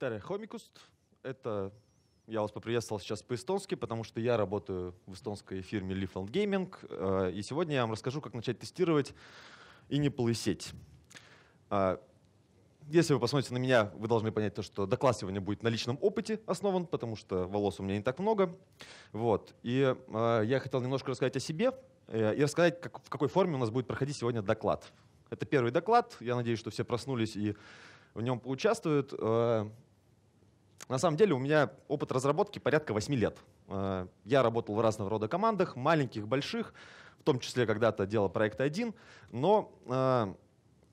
Тере Хомикуст. Это я вас поприветствовал сейчас по-эстонски, потому что я работаю в эстонской фирме Leafland Gaming. э, И сегодня я вам расскажу, как начать тестировать и не полысеть. А, Если вы посмотрите на меня, вы должны понять то, что доклад сегодня будет на личном опыте основан, потому что волос у меня не так много. Вот. И э, я хотел немножко рассказать о себе э, и рассказать, как, в какой форме у нас будет проходить сегодня доклад. Это первый доклад. Я надеюсь, что все проснулись и в нем поучаствуют. Э, на самом деле у меня опыт разработки порядка 8 лет. Э, Я работал в разного рода командах, маленьких, больших, в том числе когда-то делал проект один, но, э,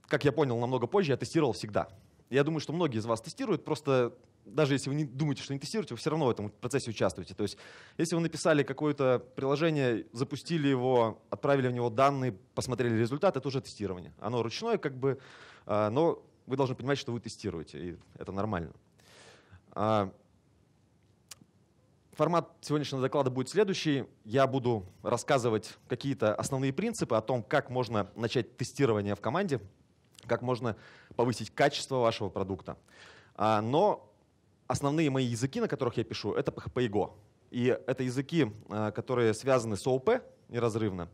как я понял намного позже, я тестировал всегда. Я думаю, что многие из вас тестируют, просто даже если вы не думаете, что не тестируете, вы все равно в этом процессе участвуете. То есть, если вы написали какое-то приложение, запустили его, отправили в него данные, посмотрели результат, это уже тестирование. Оно ручное, как бы, э, но вы должны понимать, что вы тестируете, и это нормально. А, Формат сегодняшнего доклада будет следующий. Я буду рассказывать какие-то основные принципы о том, как можно начать тестирование в команде, как можно повысить качество вашего продукта. А, Но основные мои языки, на которых я пишу, это PHP и Go. И это языки, а, которые связаны с ООП неразрывно.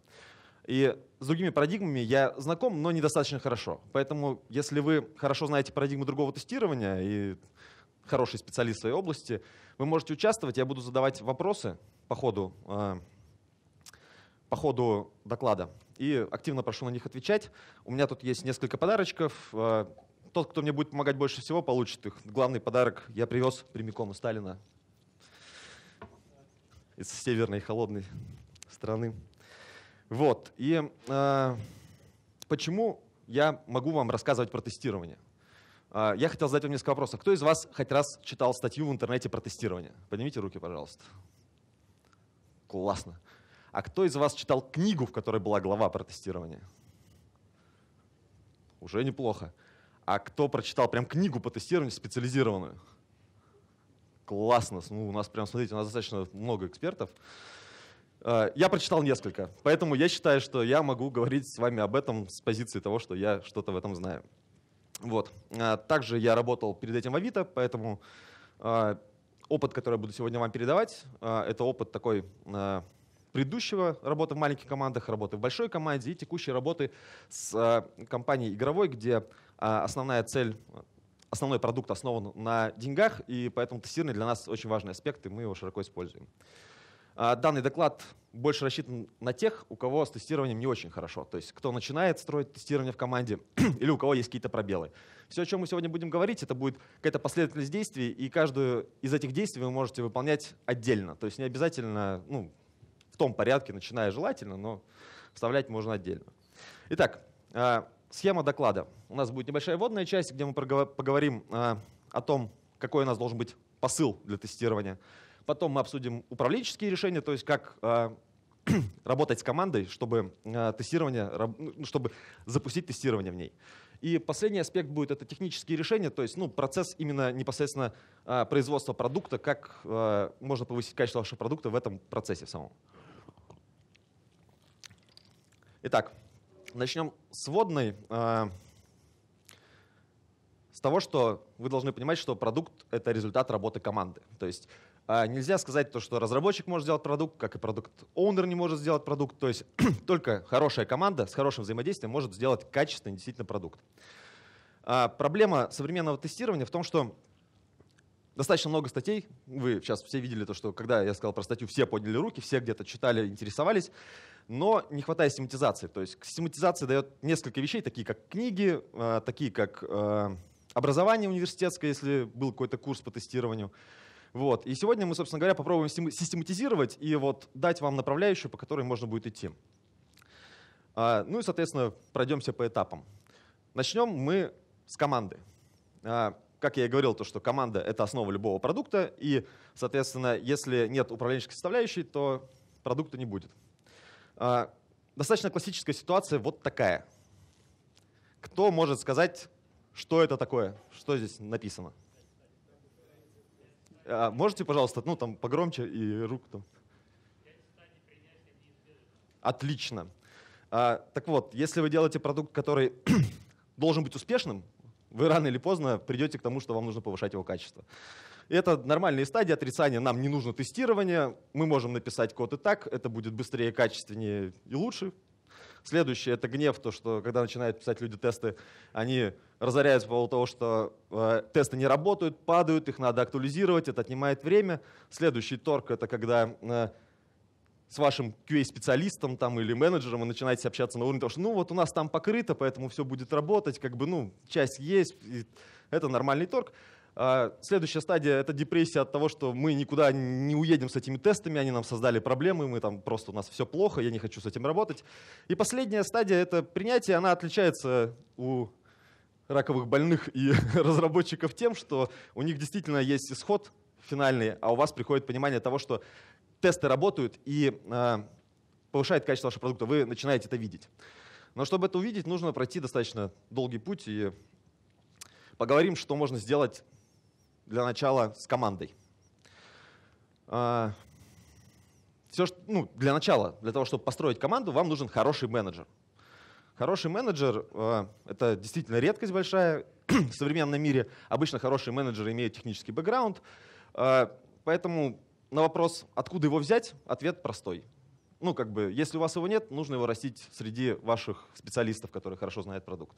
И с другими парадигмами я знаком, но недостаточно хорошо. Поэтому, если вы хорошо знаете парадигму другого тестирования и хороший специалист в своей области, вы можете участвовать. Я буду задавать вопросы по ходу, э, по ходу доклада и активно прошу на них отвечать. У меня тут есть несколько подарочков. Э, Тот, кто мне будет помогать больше всего, получит их. Главный подарок я привез прямиком из Сталина, из северной холодной страны. Вот. И э, почему я могу вам рассказывать про тестирование? А, Я хотел задать вам несколько вопросов. Кто из вас хоть раз читал статью в интернете про тестирование? Поднимите руки, пожалуйста. Классно. А кто из вас читал книгу, в которой была глава про тестирование? Уже неплохо. А кто прочитал прям книгу по тестированию специализированную? Классно. Ну, у нас прям, смотрите, у нас достаточно много экспертов. Э, Я прочитал несколько, поэтому я считаю, что я могу говорить с вами об этом с позиции того, что я что-то в этом знаю. Вот. А, Также я работал перед этим в Авито, поэтому а, опыт, который я буду сегодня вам передавать, а, это опыт такой предыдущего работы в маленьких командах, работы в большой команде и текущей работы с компанией игровой, где основная цель, основной продукт основан на деньгах, и поэтому тестирование для нас очень важный аспект, и мы его широко используем. А, Данный доклад больше рассчитан на тех, у кого с тестированием не очень хорошо. То есть кто начинает строить тестирование в команде или у кого есть какие-то пробелы. Все, о чем мы сегодня будем говорить, это будет какая-то последовательность действий, и каждую из этих действий вы можете выполнять отдельно. То есть не обязательно ну, в том порядке, начиная желательно, но вставлять можно отдельно. Итак, а, схема доклада. У нас будет небольшая вводная часть, где мы поговорим а, о том, какой у нас должен быть посыл для тестирования. Потом мы обсудим управленческие решения, то есть как а, работать с командой, чтобы а, тестирование, ну, чтобы запустить тестирование в ней. И последний аспект будет это технические решения, то есть ну, процесс именно непосредственно а, производства продукта, как можно повысить качество вашего продукта в этом процессе самом. Итак, начнем с вводной. С того, что вы должны понимать, что продукт — это результат работы команды. То есть нельзя сказать то, что разработчик может сделать продукт, как и продукт-оунер не может сделать продукт. То есть только хорошая команда с хорошим взаимодействием может сделать качественный действительно продукт. А, Проблема современного тестирования в том, что достаточно много статей. Вы сейчас все видели то, что когда я сказал про статью, все подняли руки, все где-то читали, интересовались. Но не хватает систематизации. То есть систематизация дает несколько вещей, такие как книги, э, такие как э, образование университетское, если был какой-то курс по тестированию. Вот. И сегодня мы, собственно говоря, попробуем систем- систематизировать и вот дать вам направляющую, по которой можно будет идти. А, Ну и, соответственно, пройдемся по этапам. Начнем мы с команды. А, Как я и говорил, то, что команда — это основа любого продукта, и, соответственно, если нет управленческой составляющей, то продукта не будет. А, Достаточно классическая ситуация вот такая. Кто может сказать, что это такое? Что здесь написано? А, Можете, пожалуйста, ну там погромче и руку там. Отлично. А, так вот, если вы делаете продукт, который должен быть успешным, вы рано или поздно придете к тому, что вам нужно повышать его качество. И это нормальные стадии отрицания. Нам не нужно тестирование. Мы можем написать код и так. Это будет быстрее, качественнее и лучше. Следующее — это гнев, то, что когда начинают писать люди тесты, они разоряются по поводу того, что э, тесты не работают, падают, их надо актуализировать, это отнимает время. Следующий торг — это когда э, с вашим QA-специалистом там, или менеджером вы начинаете общаться на уровне того, что ну вот у нас там покрыто, поэтому все будет работать, как бы, ну, часть есть, это нормальный торг. А, следующая стадия — это депрессия от того, что мы никуда не уедем с этими тестами, они нам создали проблемы, мы там просто у нас все плохо, я не хочу с этим работать. И последняя стадия — это принятие, она отличается у раковых больных и разработчиков тем, что у них действительно есть исход финальный, а у вас приходит понимание того, что тесты работают и э, повышает качество вашего продукта, вы начинаете это видеть. Но чтобы это увидеть, нужно пройти достаточно долгий путь и поговорим, что можно сделать для начала с командой. А, Все, что, ну, для начала, для того, чтобы построить команду, вам нужен хороший менеджер. Хороший менеджер а, — это действительно редкость большая в современном мире. Обычно хорошие менеджеры имеют технический бэкграунд. А, поэтому на вопрос, откуда его взять, ответ простой. Ну, как бы, если у вас его нет, нужно его растить среди ваших специалистов, которые хорошо знают продукт.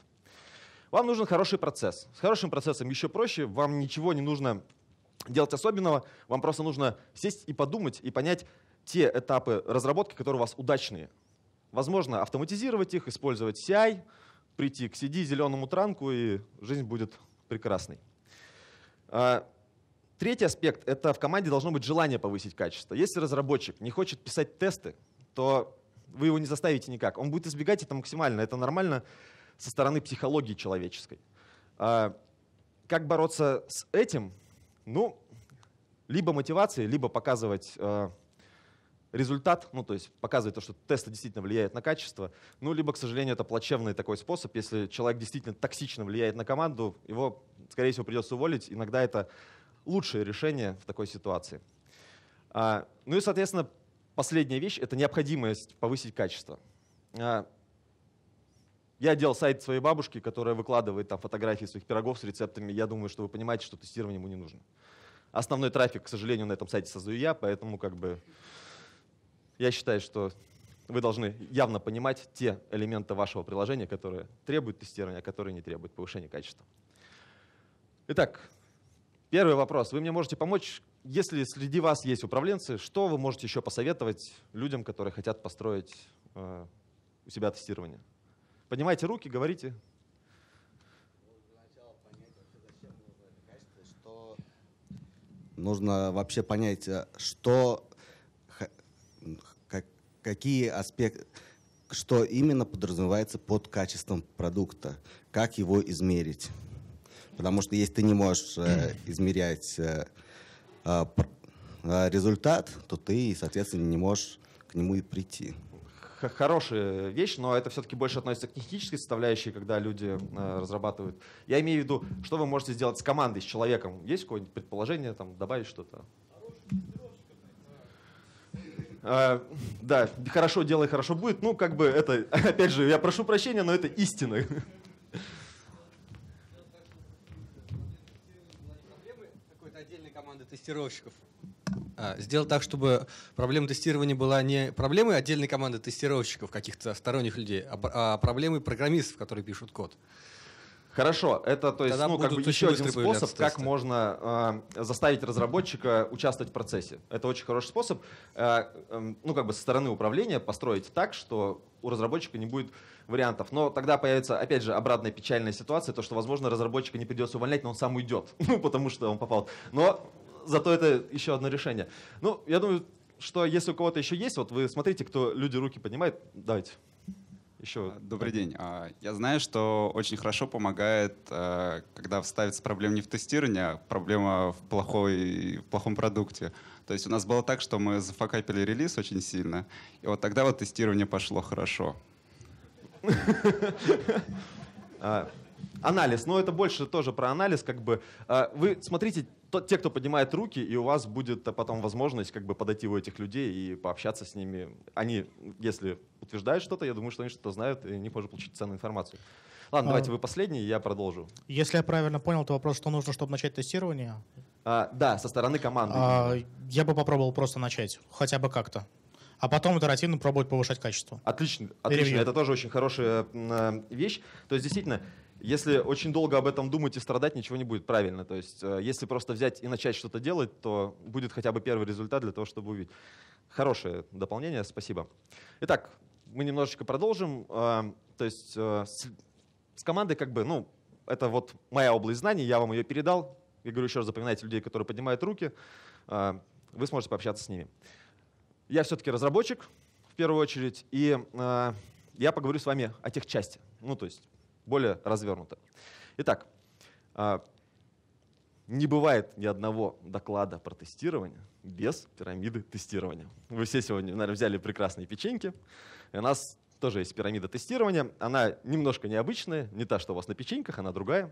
Вам нужен хороший процесс. С хорошим процессом еще проще. Вам ничего не нужно делать особенного. Вам просто нужно сесть и подумать, и понять те этапы разработки, которые у вас удачные. Возможно, автоматизировать их, использовать CI, прийти к CD, зеленому транку, и жизнь будет прекрасной. А, третий аспект — это в команде должно быть желание повысить качество. Если разработчик не хочет писать тесты, то вы его не заставите никак. Он будет избегать это максимально. Это нормально со стороны психологии человеческой. А, как бороться с этим? Ну, либо мотивацией, либо показывать а, результат, ну, то есть показывать то, что тесты действительно влияют на качество, ну, либо, к сожалению, это плачевный такой способ. Если человек действительно токсично влияет на команду, его, скорее всего, придется уволить. Иногда это лучшее решение в такой ситуации. А, ну и, соответственно, последняя вещь — это необходимость повысить качество. Я делал сайт своей бабушки, которая выкладывает там фотографии своих пирогов с рецептами. Я думаю, что вы понимаете, что тестирование ему не нужно. Основной трафик, к сожалению, на этом сайте создаю я, поэтому как бы я считаю, что вы должны явно понимать те элементы вашего приложения, которые требуют тестирования, а которые не требуют повышения качества. Итак, первый вопрос. Вы мне можете помочь, если среди вас есть управленцы, что вы можете еще посоветовать людям, которые хотят построить э, у себя тестирование? Поднимайте руки, говорите. Нужно вообще понять, э, что, какие аспекты, что именно подразумевается под качеством продукта, как его измерить. Потому что если ты не можешь э, измерять э, э, результат, то ты, соответственно, не можешь к нему и прийти хорошая вещь, но это все-таки больше относится к технической составляющей, когда люди э, разрабатывают. Я имею в виду, что вы можете сделать с командой, с человеком. Есть какое-нибудь предположение, там, добавить что-то? Uh, да, хорошо делай, хорошо будет. Ну, как бы это, опять же, я прошу прощения, но это истина. Отдельной команды тестировщиков. А, сделать так, чтобы проблема тестирования была не проблемой отдельной команды тестировщиков, каких-то сторонних людей, а, а проблемой программистов, которые пишут код. Хорошо, это то есть ну, как бы еще один способ, как можно э, заставить разработчика участвовать в процессе. Это очень хороший способ, э, э, ну как бы со стороны управления построить так, что у разработчика не будет вариантов. Но тогда появится, опять же, обратная печальная ситуация, то, что, возможно, разработчика не придется увольнять, но он сам уйдет, ну, потому что он попал. Но зато это еще одно решение. Ну, я думаю, что если у кого-то еще есть, вот вы смотрите, кто люди руки поднимает, давайте. Еще. А, добрый день. А, я знаю, что очень хорошо помогает, э, когда ставится проблема не в тестировании, а проблема в, плохой, в плохом продукте. То есть у нас было так, что мы зафакапили релиз очень сильно, и вот тогда вот тестирование пошло хорошо. А, Анализ, но это больше тоже про анализ, как бы. А, вы смотрите, то, те, кто поднимает руки, и у вас будет потом возможность как бы подойти у этих людей и пообщаться с ними. Они, если утверждают что-то, я думаю, что они что-то знают, и они можем получить ценную информацию. Ладно, а, давайте вы последний, я продолжу. Если я правильно понял, то вопрос, что нужно, чтобы начать тестирование? А, да, со стороны команды. А, я бы попробовал просто начать, хотя бы как-то. А потом итеративно пробовать повышать качество. Отлично, отлично. Это тоже очень хорошая э, вещь. То есть, действительно, если очень долго об этом думать и страдать, ничего не будет правильно. То есть, э, если просто взять и начать что-то делать, то будет хотя бы первый результат для того, чтобы увидеть. Хорошее дополнение, спасибо. Итак, мы немножечко продолжим. Э, то есть, э, с, командой как бы, ну, это вот моя область знаний, я вам ее передал. Я говорю еще раз, запоминайте людей, которые поднимают руки. Вы сможете пообщаться с ними. Я все-таки разработчик, в первую очередь, и я поговорю с вами о тех части. Ну, то есть более развернуто. Итак, а, не бывает ни одного доклада про тестирование без пирамиды тестирования. Вы все сегодня, наверное, взяли прекрасные печеньки. И у нас тоже есть пирамида тестирования. Она немножко необычная, не та, что у вас на печеньках, она другая.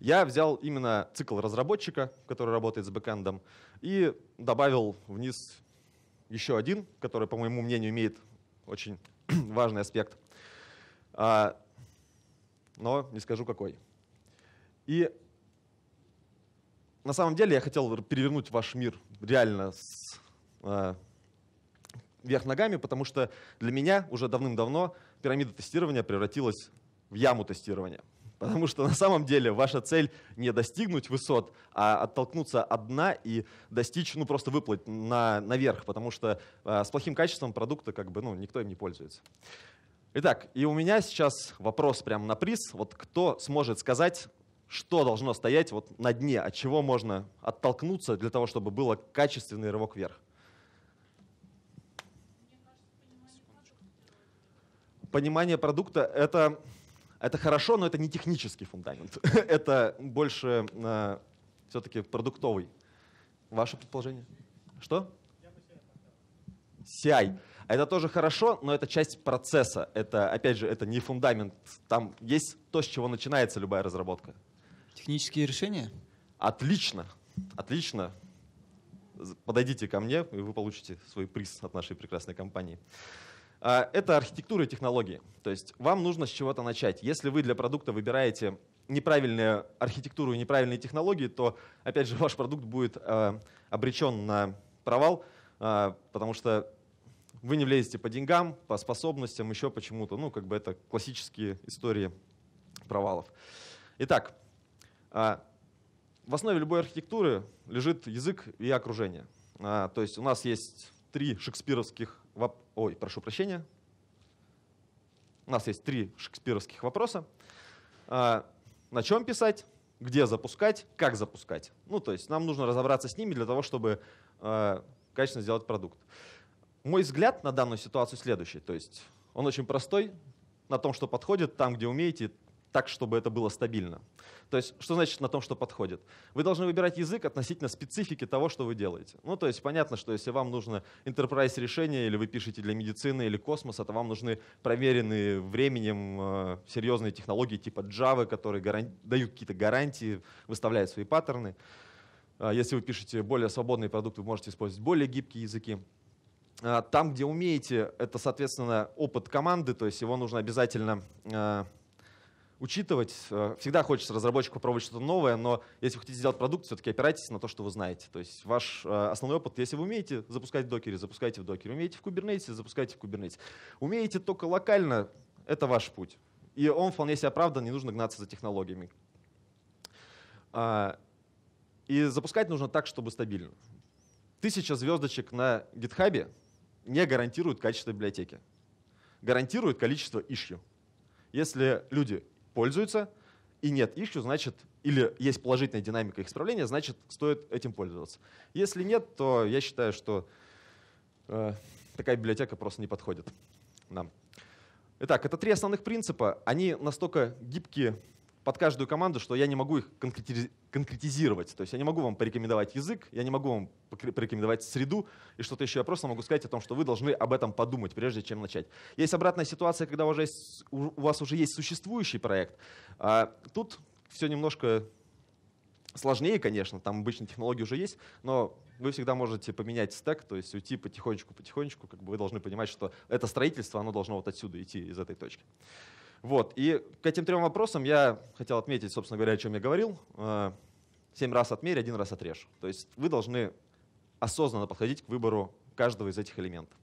Я взял именно цикл разработчика, который работает с бэкэндом, и добавил вниз еще один, который, по моему мнению, имеет очень важный аспект. А, но не скажу какой. И на самом деле я хотел перевернуть ваш мир реально с, э, вверх ногами, потому что для меня уже давным-давно пирамида тестирования превратилась в яму тестирования. Потому что на самом деле ваша цель не достигнуть высот, а оттолкнуться от дна и достичь, ну просто выплыть на, наверх, потому что э, с плохим качеством продукта как бы, ну, никто им не пользуется. Итак, и у меня сейчас вопрос прямо на приз. Вот кто сможет сказать, что должно стоять вот на дне, от чего можно оттолкнуться для того, чтобы был качественный рывок вверх? Понимание продукта — это, это хорошо, но это не технический фундамент. это больше э, все-таки продуктовый. Ваше предположение? Что? CI. Это тоже хорошо, но это часть процесса. Это, опять же, это не фундамент. Там есть то, с чего начинается любая разработка. Технические решения? Отлично, отлично. Подойдите ко мне, и вы получите свой приз от нашей прекрасной компании. А, это архитектура и технологии. То есть вам нужно с чего-то начать. Если вы для продукта выбираете неправильную архитектуру и неправильные технологии, то, опять же, ваш продукт будет а, обречен на провал, а, потому что вы не влезете по деньгам, по способностям, еще почему-то. Ну, как бы это классические истории провалов. Итак, а, в основе любой архитектуры лежит язык и окружение. А, то есть у нас есть три шекспировских... Ой, прошу прощения. У нас есть три шекспировских вопроса. А, на чем писать, где запускать, как запускать. Ну, то есть нам нужно разобраться с ними для того, чтобы качественно сделать продукт. Мой взгляд на данную ситуацию следующий. То есть он очень простой, на том, что подходит, там, где умеете, так, чтобы это было стабильно. То есть, что значит на том, что подходит? Вы должны выбирать язык относительно специфики того, что вы делаете. Ну, то есть, понятно, что если вам нужно enterprise решение, или вы пишете для медицины или космоса, то вам нужны проверенные временем э, серьезные технологии типа Java, которые дают какие-то гарантии, выставляют свои паттерны. Э, если вы пишете более свободный продукт, вы можете использовать более гибкие языки. А, там, где умеете, это, соответственно, опыт команды, то есть его нужно обязательно э, учитывать. Э, всегда хочется разработчику попробовать что-то новое, но если вы хотите сделать продукт, все-таки опирайтесь на то, что вы знаете. То есть ваш э, основной опыт, если вы умеете запускать в докере, запускайте в докере. Умеете в кубернете, запускайте в кубернете. Умеете только локально, это ваш путь. И он вполне себе оправдан, не нужно гнаться за технологиями. И запускать нужно так, чтобы стабильно. Тысяча звездочек на гитхабе — не гарантирует качество библиотеки. Гарантирует количество issue. Если люди пользуются и нет issue, значит, или есть положительная динамика исправления, значит, стоит этим пользоваться. Если нет, то я считаю, что э, такая библиотека просто не подходит нам. Итак, это три основных принципа. Они настолько гибкие под каждую команду, что я не могу их конкретизи- конкретизировать. То есть я не могу вам порекомендовать язык, я не могу вам порекомендовать среду и что-то еще. Я просто могу сказать о том, что вы должны об этом подумать, прежде чем начать. Есть обратная ситуация, когда у вас, есть- у вас уже есть существующий проект. А тут все немножко сложнее, конечно, там обычные технологии уже есть, но вы всегда можете поменять стек, то есть уйти потихонечку-потихонечку, как бы вы должны понимать, что это строительство, оно должно вот отсюда идти, из этой точки. Вот, и к этим трем вопросам я хотел отметить, собственно говоря, о чем я говорил. Э, Семь раз отмерь, один раз отрежь. То есть вы должны осознанно подходить к выбору каждого из этих элементов.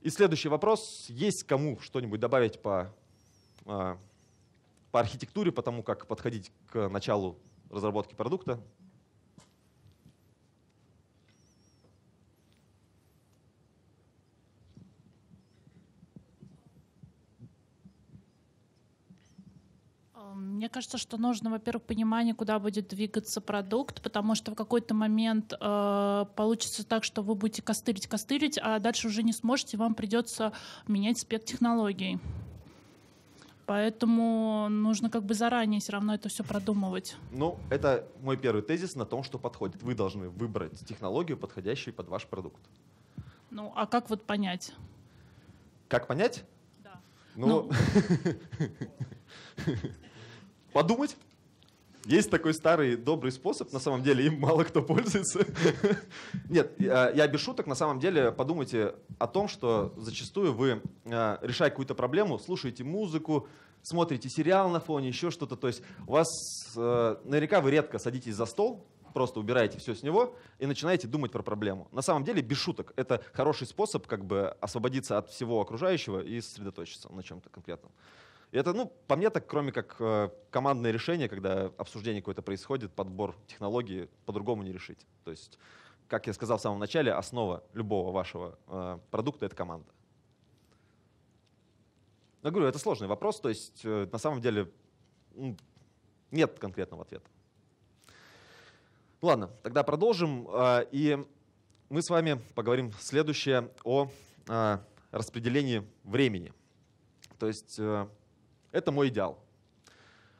И следующий вопрос. Есть кому что-нибудь добавить по, э, по архитектуре, по тому, как подходить к началу разработки продукта? Мне кажется, что нужно, во-первых, понимание, куда будет двигаться продукт, потому что в какой-то момент э, получится так, что вы будете костырить, костырить, а дальше уже не сможете, вам придется менять спек технологий. Поэтому нужно как бы заранее все равно это все продумывать. Ну, это мой первый тезис на том, что подходит. Вы должны выбрать технологию, подходящую под ваш продукт. Ну, а как вот понять? Как понять? Да. Ну, подумать. Есть такой старый добрый способ, на самом деле им мало кто пользуется. Нет, я без шуток, на самом деле подумайте о том, что зачастую вы, э, решая какую-то проблему, слушаете музыку, смотрите сериал на фоне, еще что-то. То есть у вас э, наверняка вы редко садитесь за стол, просто убираете все с него и начинаете думать про проблему. На самом деле, без шуток, это хороший способ как бы освободиться от всего окружающего и сосредоточиться на чем-то конкретном. Это, ну, по мне так, кроме как э, командное решение, когда обсуждение какое-то происходит, подбор технологии, по-другому не решить. То есть, как я сказал в самом начале, основа любого вашего э, продукта — это команда. Я говорю, это сложный вопрос, то есть э, на самом деле нет конкретного ответа. Ладно, тогда продолжим. э, И мы с вами поговорим следующее о э, распределении времени. То есть э, это мой идеал.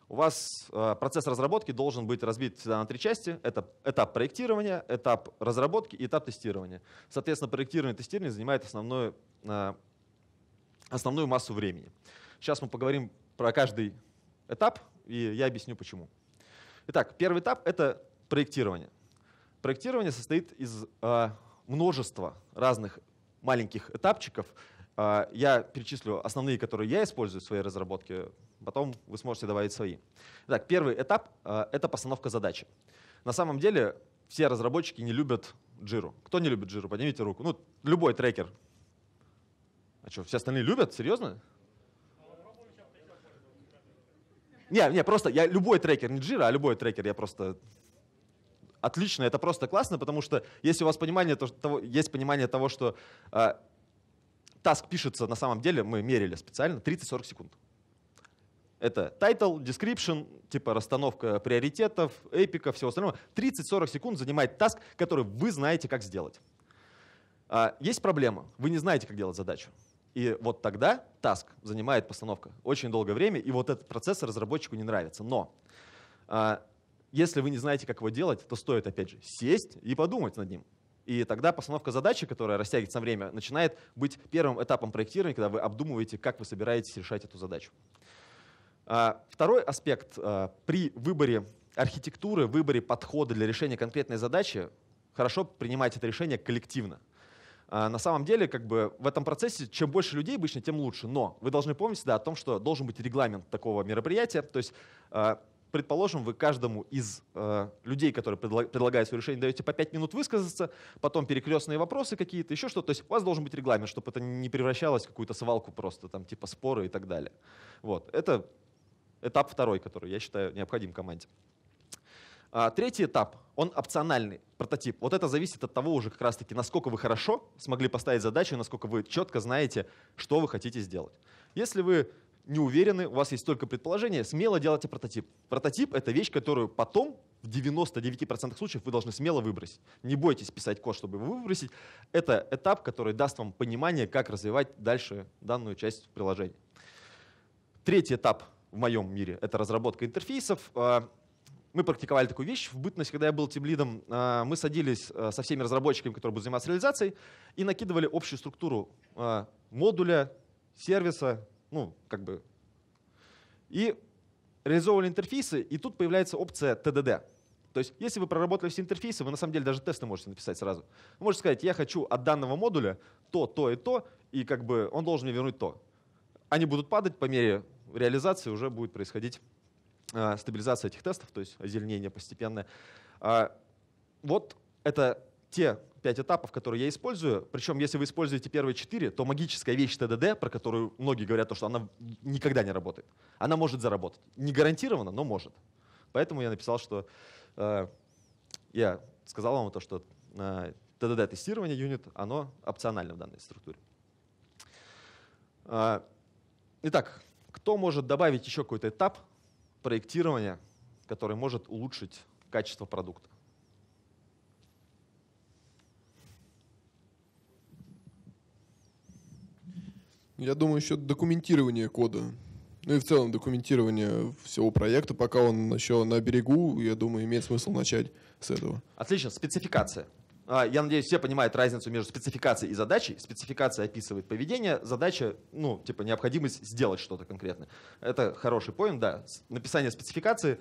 У вас э, процесс разработки должен быть разбит всегда на три части. Это этап проектирования, этап разработки и этап тестирования. Соответственно, проектирование и тестирование занимает основную, э, основную массу времени. Сейчас мы поговорим про каждый этап, и я объясню почему. Итак, первый этап — это проектирование. Проектирование состоит из э, множества разных маленьких этапчиков. Э, я перечислю основные, которые я использую в своей разработке, потом вы сможете добавить свои. Итак, первый этап э, — это постановка задачи. На самом деле все разработчики не любят Jira. Кто не любит Jira? Поднимите руку. Ну, любой трекер. А что, все остальные любят? Серьезно? Не, не, просто я любой трекер, не Jira, а любой трекер, я просто отлично, это просто классно, потому что если у вас понимание, то, того, есть понимание того, что э, таск пишется на самом деле, мы мерили специально, 30-40 секунд. Это title, description, типа расстановка приоритетов, эпика, всего остального. 30-40 секунд занимает таск, который вы знаете, как сделать. А, есть проблема, вы не знаете, как делать задачу. И вот тогда таск занимает постановка очень долгое время, и вот этот процесс разработчику не нравится. Но а, если вы не знаете, как его делать, то стоит, опять же, сесть и подумать над ним. И тогда постановка задачи, которая растягивается на время, начинает быть первым этапом проектирования, когда вы обдумываете, как вы собираетесь решать эту задачу. А, Второй аспект. а, При выборе архитектуры, выборе подхода для решения конкретной задачи хорошо принимать это решение коллективно. А, На самом деле, как бы в этом процессе, чем больше людей обычно, тем лучше. Но вы должны помнить всегда о том, что должен быть регламент такого мероприятия. То есть, предположим, вы каждому из э, людей, которые предла- предлагают свое решение, даете по 5 минут высказаться, потом перекрестные вопросы какие-то, еще что-то. То есть у вас должен быть регламент, чтобы это не превращалось в какую-то свалку просто, там, типа споры и так далее. Вот. Это этап второй, который, я считаю, необходим команде. А, третий этап, он опциональный, прототип. Вот это зависит от того уже как раз-таки, насколько вы хорошо смогли поставить задачу, насколько вы четко знаете, что вы хотите сделать. Если вы не уверены, у вас есть только предположение, смело делайте прототип. Прототип — это вещь, которую потом в 99% случаев вы должны смело выбросить. Не бойтесь писать код, чтобы его выбросить. Это этап, который даст вам понимание, как развивать дальше данную часть приложения. Третий этап в моем мире, это разработка интерфейсов. А, Мы практиковали такую вещь в бытность, когда я был тимлидом. а, Мы садились а, со всеми разработчиками, которые будут заниматься реализацией, и накидывали общую структуру модуля, сервиса, ну, как бы. И реализовывали интерфейсы, и тут появляется опция TDD. То есть, если вы проработали все интерфейсы, вы на самом деле даже тесты можете написать сразу. Вы можете сказать, я хочу от данного модуля то, то и то, и как бы он должен мне вернуть то. Они будут падать по мере реализации, уже будет происходить а, стабилизация этих тестов, то есть озеленение постепенное. А, вот это те пять этапов, которые я использую. Причем, если вы используете первые четыре, то магическая вещь TDD, про которую многие говорят, то, что она никогда не работает, она может заработать. Не гарантированно, но может. Поэтому я написал, что э, я сказал вам то, что э, TDD-тестирование юнит, оно опционально в данной структуре. А, Итак, кто может добавить еще какой-то этап проектирования, который может улучшить качество продукта? Я думаю, еще документирование кода. Ну и в целом документирование всего проекта, пока он еще на берегу, я думаю, имеет смысл начать с этого. Отлично, спецификация. А, Я надеюсь, все понимают разницу между спецификацией и задачей. Спецификация описывает поведение, задача, ну, типа необходимость сделать что-то конкретное. Это хороший поинт, да. Написание спецификации,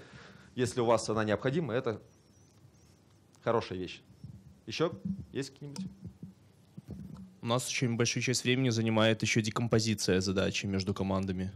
если у вас она необходима, это хорошая вещь. Еще есть какие-нибудь? У нас очень большую часть времени занимает еще декомпозиция задачи между командами.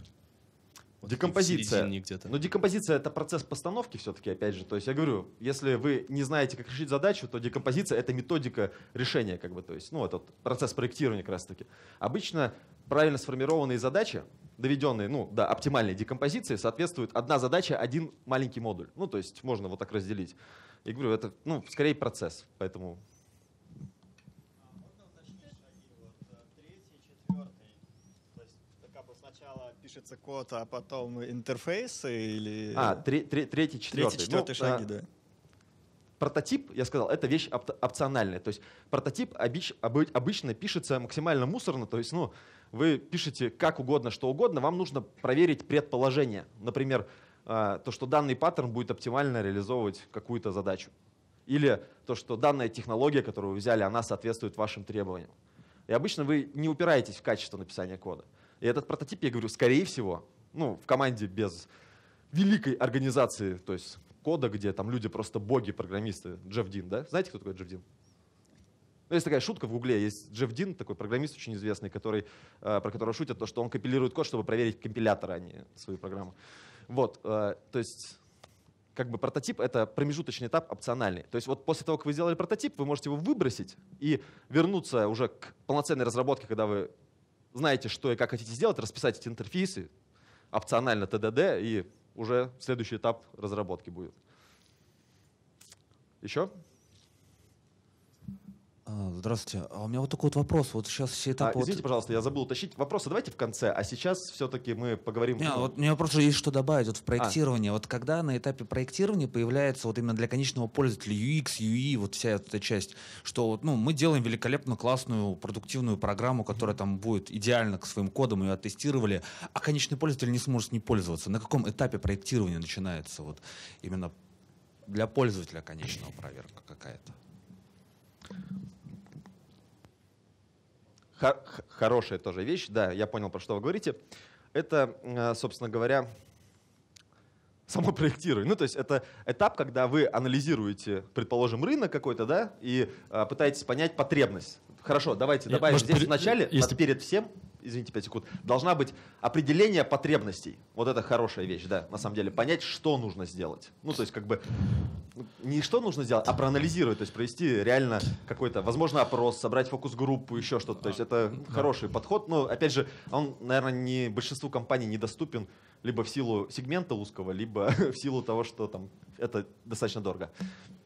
Вот Декомпозиция. где-то. Но декомпозиция это процесс постановки все-таки, опять же. То есть я говорю, если вы не знаете, как решить задачу, то декомпозиция это методика решения, как бы, то есть, ну, этот процесс проектирования как раз-таки. Обычно правильно сформированные задачи, доведенные, ну, до оптимальной декомпозиции, соответствует одна задача, один маленький модуль. Ну, то есть можно вот так разделить. И говорю, это, ну, скорее процесс, поэтому Пишется код, а потом интерфейсы или... А, тре- тре- третий, четвертый. Третий, четвертый Ну, шаги, а, да. Прототип, я сказал, это вещь опт- опциональная. То есть прототип обич- обы- обычно пишется максимально мусорно. То есть, ну, вы пишете как угодно, что угодно, вам нужно проверить предположение. Например, а, то, что данный паттерн будет оптимально реализовывать какую-то задачу. Или то, что данная технология, которую вы взяли, она соответствует вашим требованиям. И обычно вы не упираетесь в качество написания кода. И этот прототип, я говорю, скорее всего, ну, в команде без великой организации, то есть кода, где там люди просто боги, программисты. Джефф Дин, да? Знаете, кто такой Джефф Дин? Ну, есть такая шутка в Гугле, есть Джефф Дин, такой программист очень известный, который, э, про которого шутят, то, что он компилирует код, чтобы проверить компилятор, а не свою программу. Вот, э, то есть как бы прототип — это промежуточный этап опциональный. То есть вот после того, как вы сделали прототип, вы можете его выбросить и вернуться уже к полноценной разработке, когда вы знаете, что и как хотите сделать, расписать эти интерфейсы, опционально TDD, и уже следующий этап разработки будет. Еще? А, Здравствуйте. А у меня вот такой вот вопрос. Вот сейчас все А, этапы... вот- извините, пожалуйста, я забыл уточнить. Вопросы давайте в конце, а сейчас все-таки мы поговорим... Не, ну, вот мне просто есть что добавить вот в проектировании. Вот когда на этапе проектирования появляется вот именно для конечного пользователя UX, UI, вот вся эта часть, что вот, ну, мы делаем великолепно классную продуктивную программу, которая там будет идеально к своим кодам, ее оттестировали, а конечный пользователь не сможет с ней пользоваться. На каком этапе проектирования начинается вот именно для пользователя конечного проверка какая-то? Хорошая тоже вещь, да, я понял, про что вы говорите. Это, э, собственно говоря, само проектирование. Ну, то есть это этап, когда вы анализируете, предположим, рынок какой-то, да, и э, пытаетесь понять потребность. Хорошо, давайте добавим может, здесь пере- в начале, если- перед всем, извините, 5 секунд, должна быть определение потребностей. Вот это хорошая вещь, да, на самом деле. Понять, что нужно сделать. Ну, то есть как бы не что нужно сделать, а проанализировать, то есть провести реально какой-то, возможно, опрос, собрать фокус-группу, еще что-то. То есть это хороший подход, но, опять же, он, наверное, не большинству компаний недоступен либо в силу сегмента узкого, либо в силу того, что там это достаточно дорого.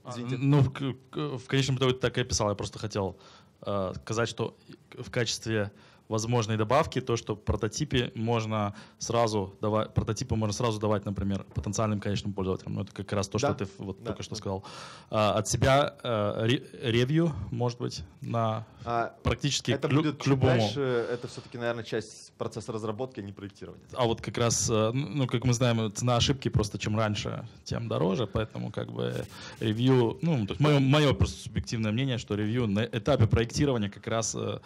Извините. Ну, в, в конечном итоге так и описал. Я просто хотел э, сказать, что в качестве возможные добавки, то, что в прототипе можно сразу давать, прототипы можно сразу давать, например, потенциальным конечным пользователям. Ну, это как раз то, что Да. ты вот Да, только что сказал. А, от себя ре- ревью, может быть, на А, практически это к, будет к любому. дальше, это все-таки, наверное, часть процесса разработки, а не проектирования. А вот как раз, э, ну, как мы знаем, цена ошибки просто чем раньше, тем дороже, поэтому как бы ревью, ну, то есть мое, мое просто субъективное мнение, что ревью на этапе проектирования как раз э,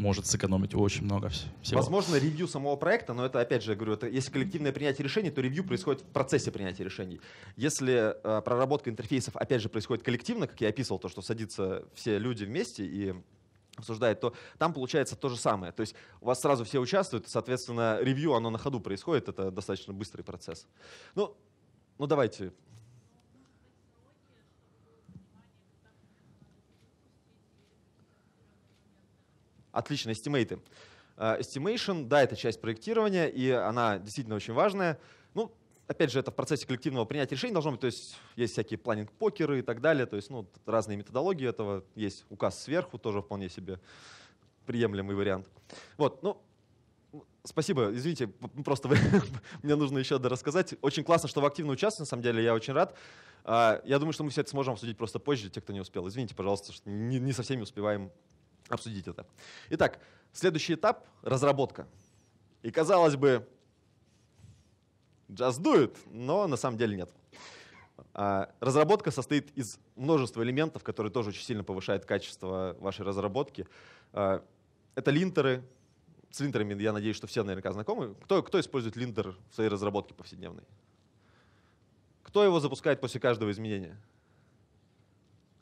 может сэкономить очень много вс- всего. Возможно, ревью самого проекта, но это, опять же, я говорю, это, если коллективное принятие решений, то ревью происходит в процессе принятия решений. Если э, проработка интерфейсов, опять же, происходит коллективно, как я описывал, то, что садятся все люди вместе и обсуждают, то там получается то же самое. То есть у вас сразу все участвуют, соответственно, ревью, оно на ходу происходит, это достаточно быстрый процесс. Ну, ну давайте. Отлично, эстимейты. Э, Estimation, да, это часть проектирования, и она действительно очень важная. Ну, опять же, это в процессе коллективного принятия решений должно быть, то есть есть всякие планинг-покеры и так далее, то есть ну, разные методологии этого, есть указ сверху, тоже вполне себе приемлемый вариант. Вот, ну, спасибо, извините, п- просто мне нужно еще рассказать. Очень классно, что вы активно участвуете, на самом деле, я очень рад. А, Я думаю, что мы все это сможем обсудить просто позже, те, кто не успел. Извините, пожалуйста, что не, не со всеми успеваем обсудить это. Итак, следующий этап — разработка. И казалось бы, just do it, но на самом деле нет. А, Разработка состоит из множества элементов, которые тоже очень сильно повышают качество вашей разработки. А, Это линтеры. С линтерами, я надеюсь, что все наверняка знакомы. Кто, кто использует линтер в своей разработке повседневной? Кто его запускает после каждого изменения?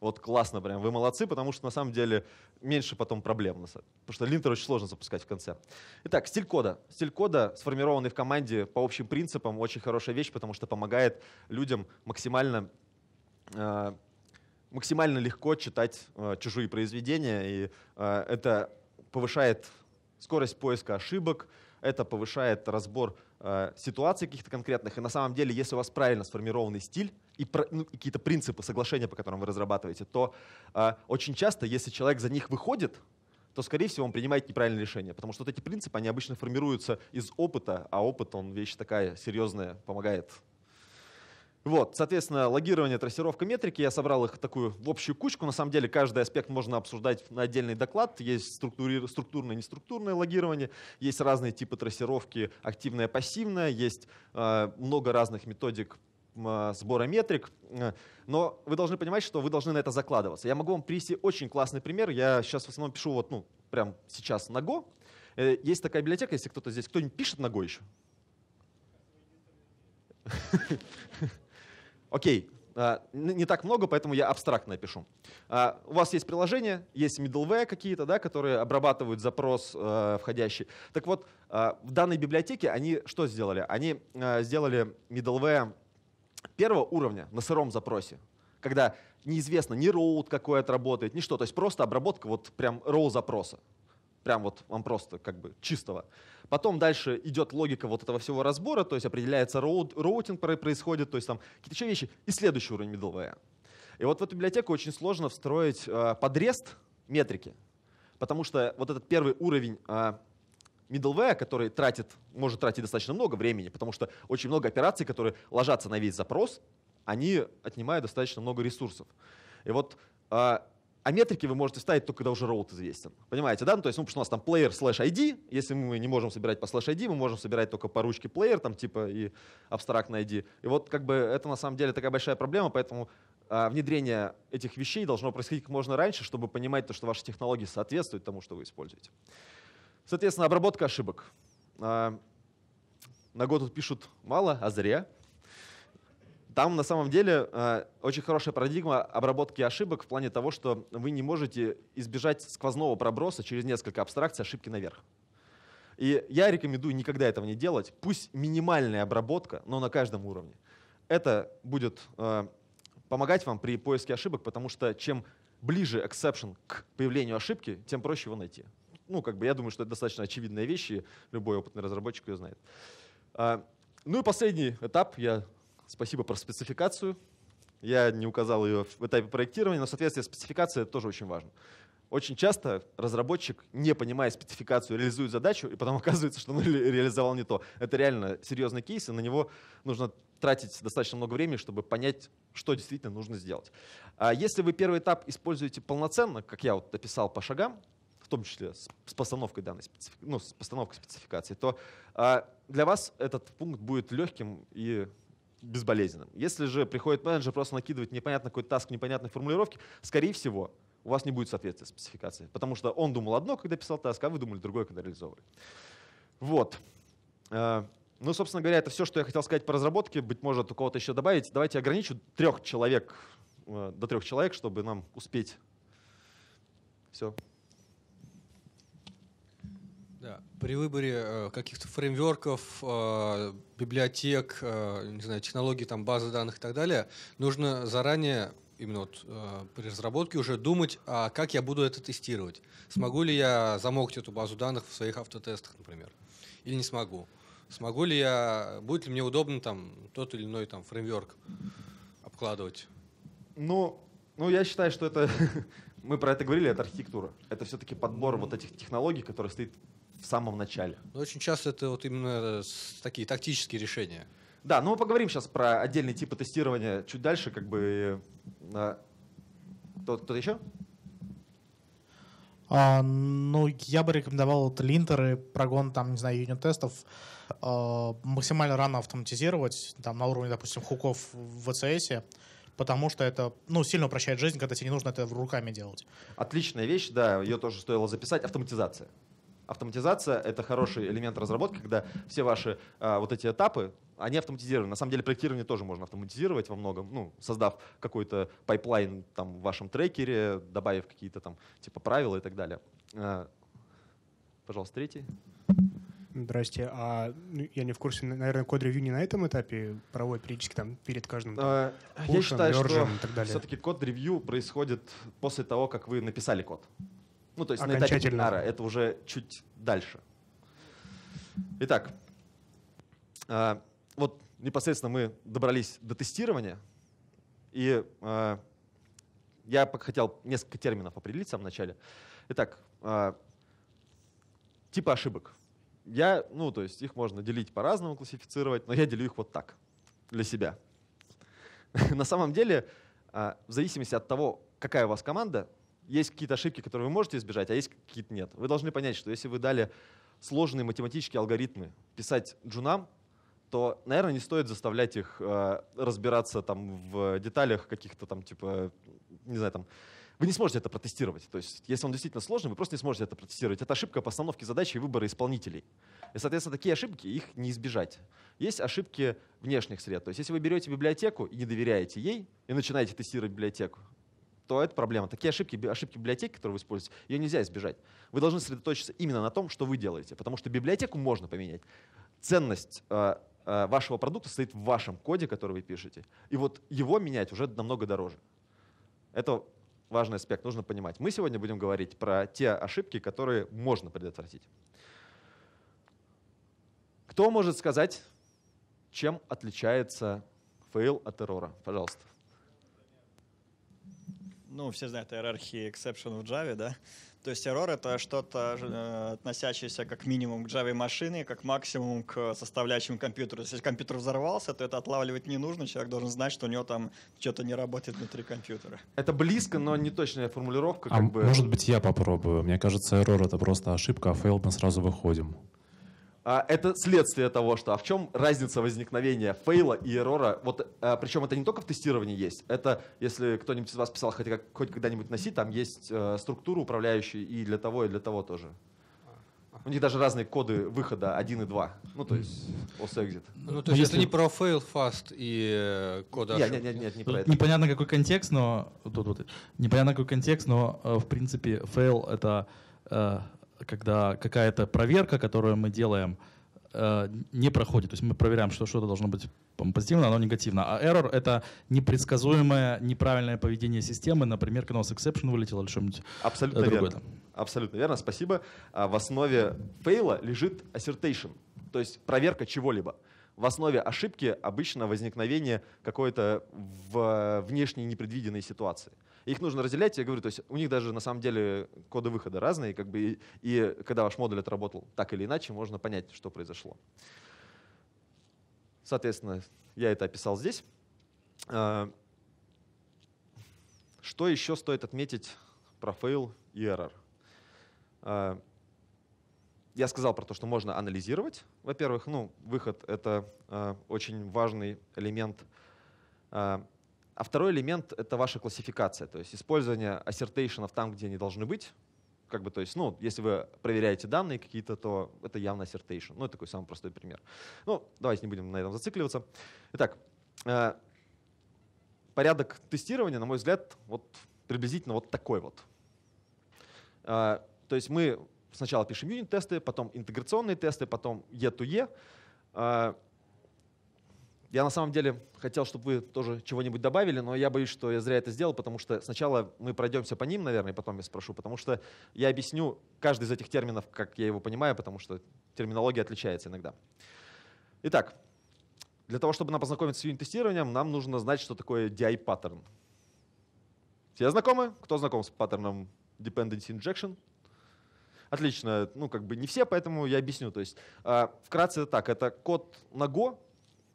Вот классно прям, вы молодцы, потому что на самом деле меньше потом проблем. Потому что линтер очень сложно запускать в конце. Итак, стиль кода. Стиль кода, сформированный в команде по общим принципам, очень хорошая вещь, потому что помогает людям максимально, э, максимально легко читать э, чужие произведения. И э, это повышает скорость поиска ошибок, это повышает разбор э, ситуаций каких-то конкретных. И на самом деле, если у вас правильно сформированный стиль и, про- ну, и какие-то принципы, соглашения, по которым вы разрабатываете, то э, очень часто, если человек за них выходит, то, скорее всего, он принимает неправильное решение. Потому что вот эти принципы, они обычно формируются из опыта, а опыт, он вещь такая серьезная, помогает вот, соответственно, логирование, трассировка метрики. Я собрал их такую в общую кучку. На самом деле каждый аспект можно обсуждать на отдельный доклад. Есть структури- структурное и неструктурное логирование, есть разные типы трассировки, активное, пассивное, есть э, много разных методик сбора метрик. Э, Но вы должны понимать, что вы должны на это закладываться. Я могу вам привести очень классный пример. Я сейчас в основном пишу вот, ну, прям сейчас на Go. Э, Есть такая библиотека, если кто-то здесь, кто-нибудь пишет на Go еще? Окей, а, не так много, поэтому я абстрактно пишу. А, У вас есть приложение, есть middleware какие-то, да, которые обрабатывают запрос э, входящий. Так вот, а, в данной библиотеке они что сделали? Они э, сделали middleware первого уровня на сыром запросе, когда неизвестно ни роут какой отработает, ни что. То есть просто обработка вот прям роу запроса. Прям вот вам просто как бы чистого. Потом дальше идет логика вот этого всего разбора, то есть определяется route, routing про- происходит, то есть там какие-то еще вещи. И следующий уровень middleware. И вот в эту библиотеку очень сложно встроить э, под REST метрики, потому что вот этот первый уровень э, middleware, который тратит, может тратить достаточно много времени, потому что очень много операций, которые ложатся на весь запрос, они отнимают достаточно много ресурсов. И вот а, а метрики вы можете ставить только когда уже route известен. Понимаете, да? Ну, то есть, ну, потому что у нас там player slash ID, если мы не можем собирать по slash ID, мы можем собирать только по ручке player, там типа и абстрактный ID. И вот как бы это на самом деле такая большая проблема, поэтому а, внедрение этих вещей должно происходить как можно раньше, чтобы понимать то, что ваши технологии соответствуют тому, что вы используете. Соответственно, обработка ошибок. А, На год тут пишут мало, а зря. Там на самом деле э, очень хорошая парадигма обработки ошибок в плане того, что вы не можете избежать сквозного проброса через несколько абстракций ошибки наверх. И я рекомендую никогда этого не делать. Пусть минимальная обработка, но на каждом уровне. Это будет э, помогать вам при поиске ошибок, потому что чем ближе exception к появлению ошибки, тем проще его найти. Ну, как бы я думаю, что это достаточно очевидная вещь, и любой опытный разработчик ее знает. А, ну и последний этап. Я спасибо про спецификацию. Я не указал ее в этапе проектирования, но, соответственно, спецификация тоже очень важна. Очень часто разработчик, не понимая спецификацию, реализует задачу, и потом оказывается, что он ре- реализовал не то. Это реально серьезный кейс, и на него нужно тратить достаточно много времени, чтобы понять, что действительно нужно сделать. А если вы первый этап используете полноценно, как я вот описал по шагам, в том числе с, с постановкой данной специфи- ну, с постановкой спецификации, то а, для вас этот пункт будет легким и безболезненным. Если же приходит менеджер просто накидывать непонятно какой таск, непонятной формулировки, скорее всего, у вас не будет соответствия спецификации, потому что он думал одно, когда писал таск, а вы думали другое, когда реализовывали. Вот. А, Ну, собственно говоря, это все, что я хотел сказать по разработке. Быть может, у кого-то еще добавить. Давайте ограничу трех человек, э, до трех человек, чтобы нам успеть. Все. Да. При выборе э, каких-то фреймворков, э, библиотек, э, не знаю, технологий, там, базы данных и так далее, нужно заранее именно вот, при разработке уже думать, а как я буду это тестировать. Смогу ли я замокать эту базу данных в своих автотестах, например, или не смогу. Смогу ли я, будет ли мне удобно там тот или иной там фреймворк обкладывать. Ну, ну, я считаю, что это, мы про это говорили, это архитектура. Это все-таки подбор вот этих технологий, который стоит в самом начале. Но очень часто это вот именно с- такие тактические решения. Да, ну мы поговорим сейчас про отдельные типы тестирования чуть дальше, как бы. э, Кто- Кто-то еще? А, ну, я бы рекомендовал вот линтеры, прогон, там, не знаю, юнит-тестов а, максимально рано автоматизировать, там, на уровне, допустим, хуков в VCS, потому что это, ну, сильно упрощает жизнь, когда тебе не нужно это руками делать. Отличная вещь, да, ее тоже стоило записать. Автоматизация. Автоматизация — это хороший элемент разработки, когда все ваши а, вот эти этапы, они автоматизированы. На самом деле проектирование тоже можно автоматизировать во многом, ну, создав какой-то pipeline там в вашем трекере, добавив какие-то там типа правила и так далее. А, пожалуйста, третий. Здрасте. А ну, я не в курсе, наверное, code review не на этом этапе проводят периодически там перед каждым там, А, Я push ем, считаю, что все-таки code review происходит после того, как вы написали код. Ну, то есть на этапе вебинара это уже чуть дальше. Итак, а, вот непосредственно мы добрались до тестирования, и а, я хотел несколько терминов определить в самом начале. Итак, а, типы ошибок. Я, ну, то есть их можно делить по-разному, классифицировать, но я делю их вот так, для себя. На самом деле, в зависимости от того, какая у вас команда, есть какие-то ошибки, которые вы можете избежать, а есть какие-то нет. Вы должны понять, что если вы дали сложные математические алгоритмы писать джунам, то, наверное, не стоит заставлять их э, разбираться там в деталях каких-то там, типа, не знаю, там, вы не сможете это протестировать. То есть, если он действительно сложный, вы просто не сможете это протестировать. Это ошибка постановки задачи и выбора исполнителей. И, соответственно, такие ошибки, их не избежать. Есть ошибки внешних сред. То есть, если вы берете библиотеку и не доверяете ей, и начинаете тестировать библиотеку, то это проблема. Такие ошибки, ошибки библиотеки, которые вы используете, ее нельзя избежать. Вы должны сосредоточиться именно на том, что вы делаете, потому что библиотеку можно поменять. Ценность э, э, вашего продукта стоит в вашем коде, который вы пишете. И вот его менять уже намного дороже. Это важный аспект, нужно понимать. Мы сегодня будем говорить про те ошибки, которые можно предотвратить. Кто может сказать, чем отличается fail от error а? Пожалуйста. Ну, все знают иерархии exception в Java, да? То есть error — это что-то, э, относящееся как минимум к Java машине, как максимум к составляющим компьютера. Если компьютер взорвался, то это отлавливать не нужно, человек должен знать, что у него там что-то не работает внутри компьютера. Это близко, но не точная формулировка. А Как бы. может быть, я попробую. Мне кажется, error — это просто ошибка, а fail мы сразу выходим. А, Это следствие того, что а в чем разница возникновения fail а и error а? Вот, а, причем это не только в тестировании есть. Это, если кто-нибудь из вас писал хоть, как- хоть когда-нибудь на C, там есть э, структура управляющая и для того, и для того тоже. У них даже разные коды выхода 1 и 2. Ну, то есть OS-exit. Ну, то есть это не про fail fast и э, кода Нет, нет, нет, нет, не про Тут это. Непонятно какой контекст, но тут вот непонятно какой контекст, но э, в принципе fail это э, когда какая-то проверка, которую мы делаем, э, не проходит. То есть мы проверяем, что что-то должно быть позитивно, оно негативно. А error — это непредсказуемое неправильное поведение системы, например, когда нас exception вылетел или что-нибудь Абсолютно э, другое верно. там. Абсолютно верно, спасибо. А В основе фейла лежит assertion, то есть проверка чего-либо. В основе ошибки обычно возникновение какой-то в внешней непредвиденной ситуации. Их нужно разделять, я говорю, то есть у них даже на самом деле коды выхода разные, как бы, и, и когда ваш модуль отработал так или иначе, можно понять, что произошло. Соответственно, я это описал здесь. А, что еще стоит отметить про fail и error? Я сказал про то, что можно анализировать. Во-первых, ну, выход — это э, очень важный элемент. Э, а второй элемент — это ваша классификация, то есть использование ассертейшенов там, где они должны быть. Как бы, то есть, ну, если вы проверяете данные какие-то, то это явно ассертейшн. Ну, это такой самый простой пример. Ну, давайте не будем на этом зацикливаться. Итак, э, порядок тестирования, на мой взгляд, вот приблизительно вот такой вот. Э, то есть мы сначала пишем юнит-тесты, потом интеграционные тесты, потом E2E. А, я на самом деле хотел, чтобы вы тоже чего-нибудь добавили, но я боюсь, что я зря это сделал, потому что сначала мы пройдемся по ним, наверное, и потом я спрошу, потому что я объясню каждый из этих терминов, как я его понимаю, потому что терминология отличается иногда. Итак, для того, чтобы нам познакомиться с юнит-тестированием, нам нужно знать, что такое DI-паттерн. Все знакомы? Кто знаком с паттерном Dependency Injection? Отлично. Ну, как бы не все, поэтому я объясню. То есть, э, вкратце так, это код на Go,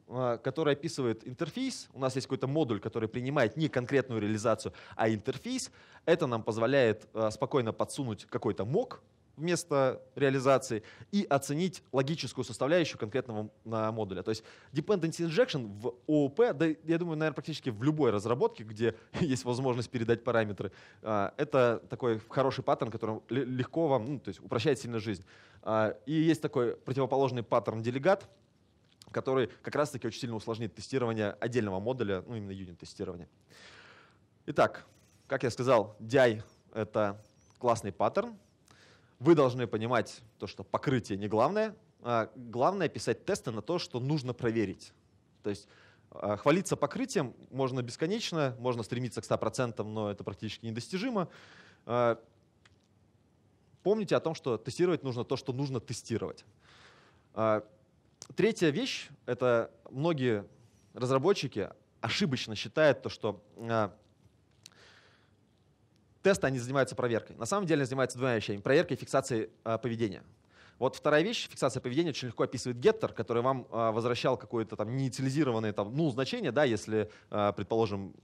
э, который описывает интерфейс. У нас есть какой-то модуль, который принимает не конкретную реализацию, а интерфейс. Это нам позволяет э, спокойно подсунуть какой-то мок, вместо реализации и оценить логическую составляющую конкретного модуля. То есть dependency injection в ООП, да, я думаю, наверное, практически в любой разработке, где есть возможность передать параметры, а, это такой хороший паттерн, который легко вам, ну, то есть упрощает сильно жизнь. А, и есть такой противоположный паттерн делегат, который как раз-таки очень сильно усложнит тестирование отдельного модуля, ну именно юнит-тестирование. Итак, как я сказал, DI — это классный паттерн, вы должны понимать то, что покрытие не главное, а главное писать тесты на то, что нужно проверить. То есть а, хвалиться покрытием можно бесконечно, можно стремиться к 100%, но это практически недостижимо. А, помните о том, что тестировать нужно то, что нужно тестировать. Третья вещь — это многие разработчики ошибочно считают то, что тесты, они занимаются проверкой. На самом деле они занимаются двумя вещами. Проверкой и фиксацией э, поведения. Вот вторая вещь, фиксация поведения, очень легко описывает геттер, который вам э, возвращал какое-то там неинициализированное там, ну, значение, да, если, э, предположим,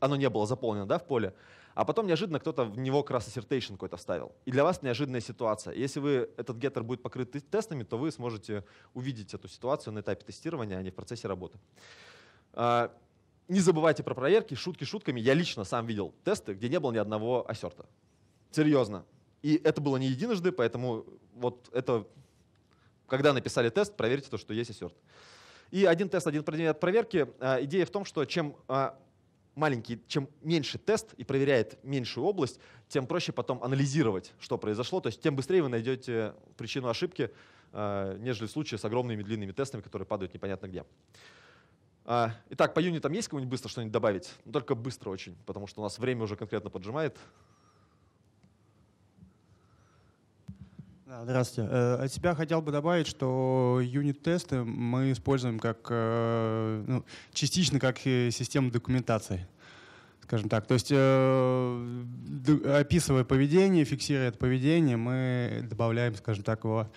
оно не было заполнено да, в поле, а потом неожиданно кто-то в него как раз assertation какой-то вставил. И для вас неожиданная ситуация. Если вы, этот геттер будет покрыт тестами, то вы сможете увидеть эту ситуацию на этапе тестирования, а не в процессе работы. Не забывайте про проверки, шутки шутками. Я лично сам видел тесты, где не было ни одного осерта. Серьезно. И это было не единожды, поэтому вот это, когда написали тест, проверьте то, что есть осерт. И один тест, один предмет проверки. А, идея в том, что чем а, маленький, чем меньше тест и проверяет меньшую область, тем проще потом анализировать, что произошло. То есть тем быстрее вы найдете причину ошибки, а, нежели в случае с огромными длинными тестами, которые падают непонятно где. А, итак, по юнитам есть кому-нибудь быстро что-нибудь добавить? Ну, только быстро очень, потому что у нас время уже конкретно поджимает. Здравствуйте. Э, от себя хотел бы добавить, что юнит-тесты мы используем как э, ну, частично как систему документации, скажем так. То есть э, описывая поведение, фиксируя это поведение, мы добавляем, скажем так, его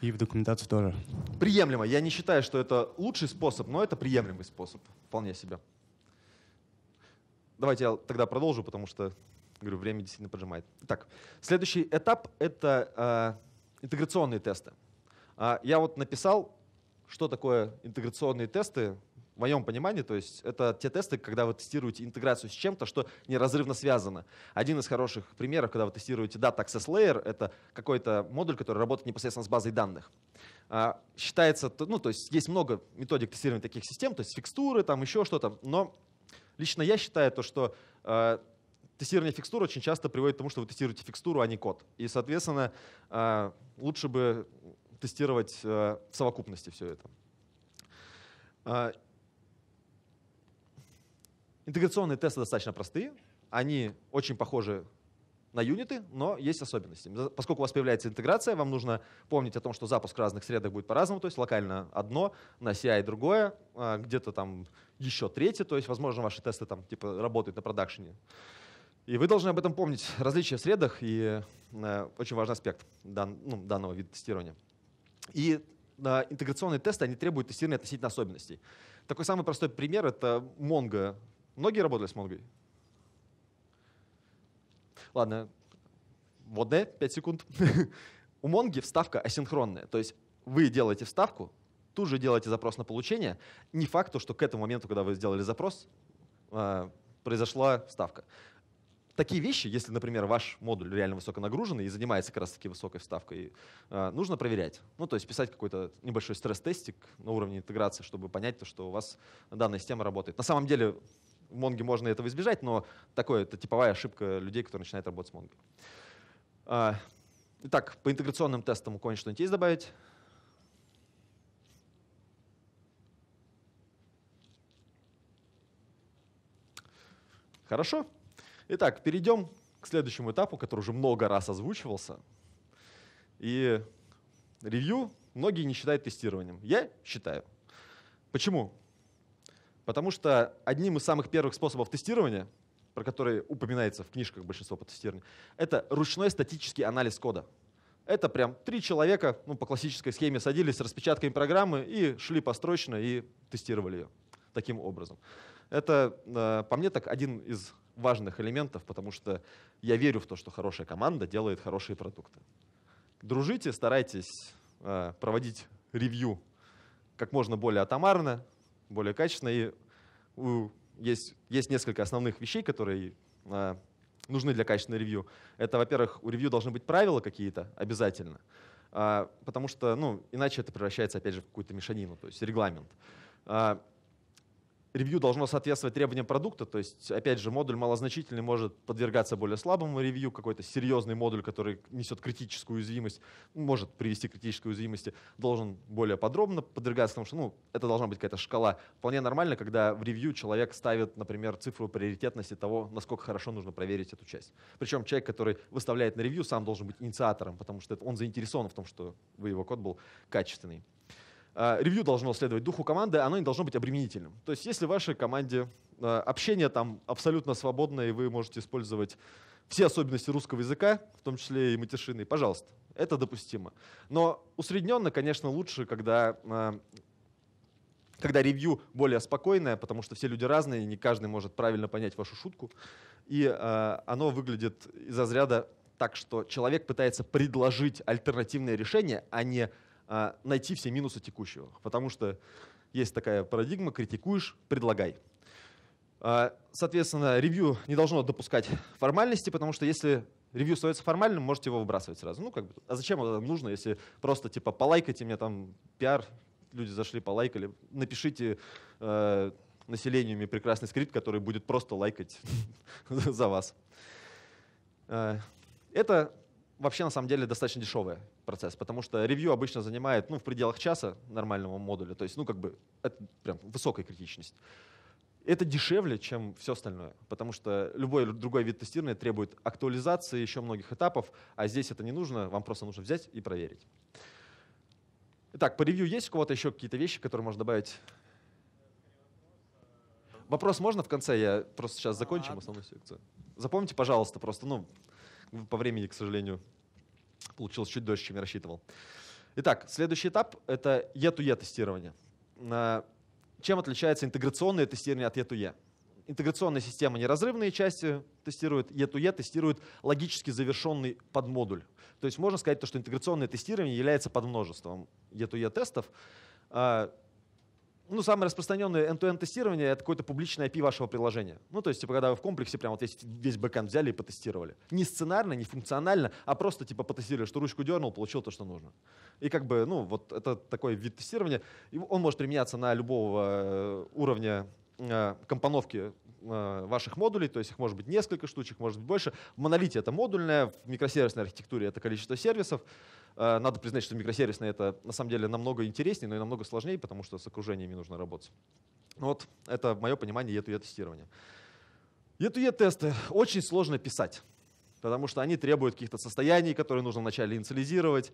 и в документацию тоже. Приемлемо. Я не считаю, что это лучший способ, но это приемлемый способ. Вполне себе. Давайте я тогда продолжу, потому что, говорю, время действительно поджимает. Так, следующий этап — это э, интеграционные тесты. Э, я вот написал, что такое интеграционные тесты в моем понимании, то есть это те тесты, когда вы тестируете интеграцию с чем-то, что неразрывно связано. Один из хороших примеров, когда вы тестируете Data Access Layer, это какой-то модуль, который работает непосредственно с базой данных. А, считается, ну, то есть есть много методик тестирования таких систем, то есть фикстуры, там еще что-то, но лично я считаю то, что а, тестирование фикстур очень часто приводит к тому, что вы тестируете фикстуру, а не код. И, соответственно, а, лучше бы тестировать в совокупности все это. Интеграционные тесты достаточно простые, они очень похожи на юниты, но есть особенности. Поскольку у вас появляется интеграция, вам нужно помнить о том, что запуск в разных средах будет по-разному, то есть локально одно, на CI другое, а, где-то там еще третье, то есть, возможно, ваши тесты там типа работают на продакшене. И вы должны об этом помнить. Различия в средах и э, очень важный аспект дан- ну, данного вида тестирования. И э, интеграционные тесты, они требуют тестирования относительно особенностей. Такой самый простой пример — это Mongo. Многие работали с Mongo? Ладно, вот 5 секунд. У Монги вставка асинхронная. То есть вы делаете вставку, тут же делаете запрос на получение. Не факт, то, что к этому моменту, когда вы сделали запрос, э, произошла вставка. Такие вещи, если, например, ваш модуль реально высоконагруженный и занимается как раз-таки высокой вставкой, э, нужно проверять. Ну, то есть писать какой-то небольшой стресс-тестик на уровне интеграции, чтобы понять, то, что у вас данная система работает. На самом деле в Монге можно этого избежать, но такое это типовая ошибка людей, которые начинают работать с Монго. А, Итак, по интеграционным тестам у кого что-нибудь есть добавить? Хорошо. Итак, перейдем к следующему этапу, который уже много раз озвучивался. И ревью многие не считают тестированием. Я считаю. Почему? Потому что одним из самых первых способов тестирования, про которые упоминается в книжках большинство по тестированию, это ручной статический анализ кода. Это прям три человека ну, по классической схеме садились с распечатками программы и шли построчно и тестировали ее таким образом. Это, э, по мне, так один из важных элементов, потому что я верю в то, что хорошая команда делает хорошие продукты. Дружите, старайтесь э, проводить ревью как можно более атомарно, более качественно. И есть, есть несколько основных вещей, которые э, нужны для качественного ревью. Это, во-первых, у ревью должны быть правила какие-то обязательно, а, потому что, ну, иначе это превращается, опять же, в какую-то мешанину, то есть регламент. А, Ревью должно соответствовать требованиям продукта, то есть, опять же, модуль малозначительный может подвергаться более слабому ревью, какой-то серьезный модуль, который несет критическую уязвимость, может привести к критической уязвимости, должен более подробно подвергаться, потому что ну, это должна быть какая-то шкала. Вполне нормально, когда в ревью человек ставит, например, цифру приоритетности того, насколько хорошо нужно проверить эту часть. Причем человек, который выставляет на ревью, сам должен быть инициатором, потому что это он заинтересован в том, что вы его код был качественный. А, Ревью должно следовать духу команды, оно не должно быть обременительным. То есть если в вашей команде а, общение там абсолютно свободное, и вы можете использовать все особенности русского языка, в том числе и матершинный, пожалуйста, это допустимо. Но усредненно, конечно, лучше, когда, а, когда ревью более спокойное, потому что все люди разные, и не каждый может правильно понять вашу шутку. И оно выглядит из разряда так, что человек пытается предложить альтернативное решение, а не а, найти все минусы текущего. Потому что есть такая парадигма, критикуешь, предлагай. А, Соответственно, ревью не должно допускать формальности, потому что если ревью становится формальным, можете его выбрасывать сразу. Ну, как бы, а зачем это нужно, если просто типа полайкайте мне там пиар, люди зашли, полайкали, напишите э, населению прекрасный скрипт, который будет просто лайкать за вас. Э, Это вообще на самом деле достаточно дешевый процесс, потому что ревью обычно занимает ну, в пределах часа нормального модуля, то есть ну как бы это прям высокая критичность. Это дешевле, чем все остальное, потому что любой другой вид тестирования требует актуализации еще многих этапов, а здесь это не нужно, вам просто нужно взять и проверить. Итак, по ревью есть у кого-то еще какие-то вещи, которые можно добавить? Вопрос можно в конце? Я просто сейчас закончим основную секцию. Запомните, пожалуйста, просто, ну, по времени, к сожалению, получилось чуть дольше, чем я рассчитывал. Итак, следующий этап — это E2E тестирование. А, Чем отличается интеграционное тестирование от E2E? Интеграционная система неразрывные части тестирует, E2E тестирует логически завершенный подмодуль. То есть можно сказать, то, что интеграционное тестирование является подмножеством E2E тестов. Ну, самое распространенное end-to-end тестирование — это какое-то публичное API вашего приложения. Ну, то есть, типа, когда вы в комплексе прям вот весь, весь бэкэнд взяли и потестировали. Не сценарно, не функционально, а просто, типа, потестировали, что ручку дернул, получил то, что нужно. И как бы, ну, вот это такой вид тестирования. И он может применяться на любого э, уровня э, компоновки ваших модулей, то есть их может быть несколько штучек, может быть больше. В монолите это модульное, в микросервисной архитектуре это количество сервисов. Э, Надо признать, что микросервисное это на самом деле намного интереснее, но и намного сложнее, потому что с окружениями нужно работать. Вот это мое понимание E2E тестирования. E2E тесты очень сложно писать. потому что они требуют каких-то состояний, которые нужно вначале инициализировать.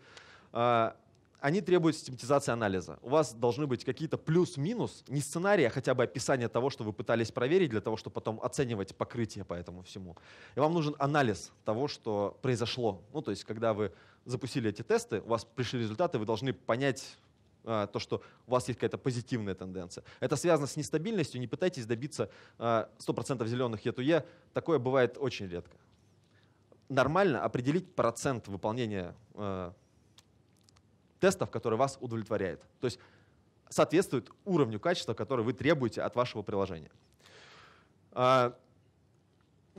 Они требуют систематизации анализа. У вас должны быть какие-то плюс-минус, не сценарии, а хотя бы описание того, что вы пытались проверить, для того, чтобы потом оценивать покрытие по этому всему. И вам нужен анализ того, что произошло. Ну, то есть, когда вы запустили эти тесты, у вас пришли результаты, вы должны понять, а, то, что у вас есть какая-то позитивная тенденция. Это связано с нестабильностью, не пытайтесь добиться 100% а, зеленых ЕТУЕ, такое бывает очень редко. Нормально определить процент выполнения а, тестов, которые вас удовлетворяет. То есть соответствует уровню качества, который вы требуете от вашего приложения.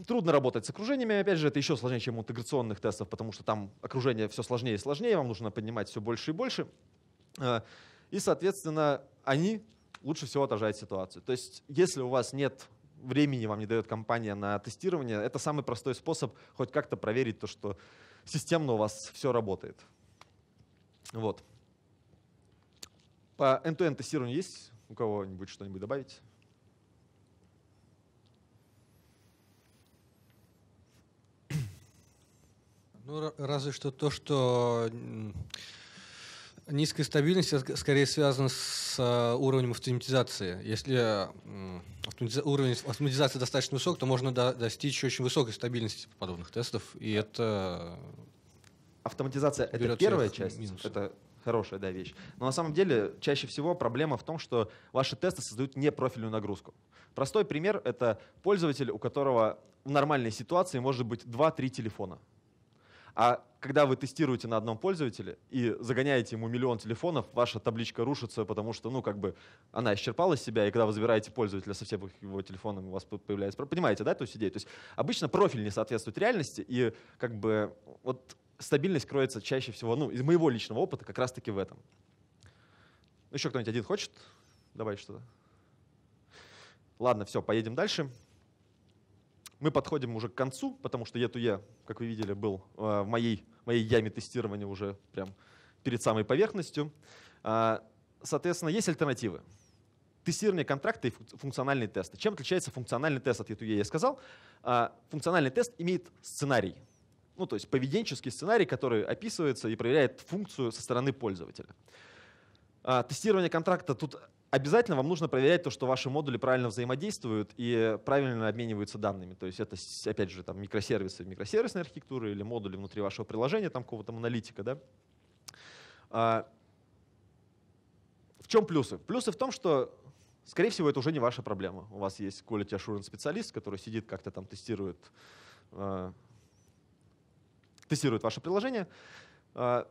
Трудно работать с окружениями, опять же, это еще сложнее, чем у интеграционных тестов, потому что там окружение все сложнее и сложнее, вам нужно поднимать все больше и больше. Э, и, соответственно, они лучше всего отражают ситуацию. То есть, если у вас нет времени, вам не дает компания на тестирование, это самый простой способ хоть как-то проверить то, что системно у вас все работает. Вот. По end-to-end тестированию есть у кого-нибудь что-нибудь добавить? Ну, разве что то, что Низкая стабильность скорее связана с э, уровнем автоматизации. Если уровень автоматизации достаточно высок, то можно достичь очень высокой стабильности подобных тестов, и это автоматизация это первая часть, минусы. это хорошая да, вещь. Но на самом деле чаще всего проблема в том, что ваши тесты создают непрофильную нагрузку. Простой пример — это пользователь, у которого в нормальной ситуации может быть 2-3 телефона. А когда вы тестируете на одном пользователе и загоняете ему миллион телефонов, ваша табличка рушится, потому что, ну, как бы она исчерпала себя, и когда вы забираете пользователя со всем его телефоном, у вас появляется... Понимаете, да, эту идею? То есть обычно профиль не соответствует реальности, и как бы вот стабильность кроется чаще всего, ну, из моего личного опыта как раз-таки в этом. Еще кто-нибудь один хочет добавить что-то? Ладно, все, поедем дальше. Мы подходим уже к концу, потому что E2E, как вы видели, был э, в моей, моей яме тестирования уже прям перед самой поверхностью. А, соответственно, есть альтернативы. Тестирование контракта и функциональные тесты. Чем отличается функциональный тест от E2E? Я сказал, а, функциональный тест имеет сценарий. Ну, то есть поведенческий сценарий, который описывается и проверяет функцию со стороны пользователя. А, тестирование контракта тут обязательно вам нужно проверять то, что ваши модули правильно взаимодействуют и правильно обмениваются данными. То есть это, опять же, там, микросервисы микросервисной архитектуры или модули внутри вашего приложения, там какого-то монолитика. Да? А, в чем плюсы? Плюсы в том, что, скорее всего, это уже не ваша проблема. У вас есть quality assurance специалист, который сидит как-то там тестирует, а, тестирует ваше приложение. А,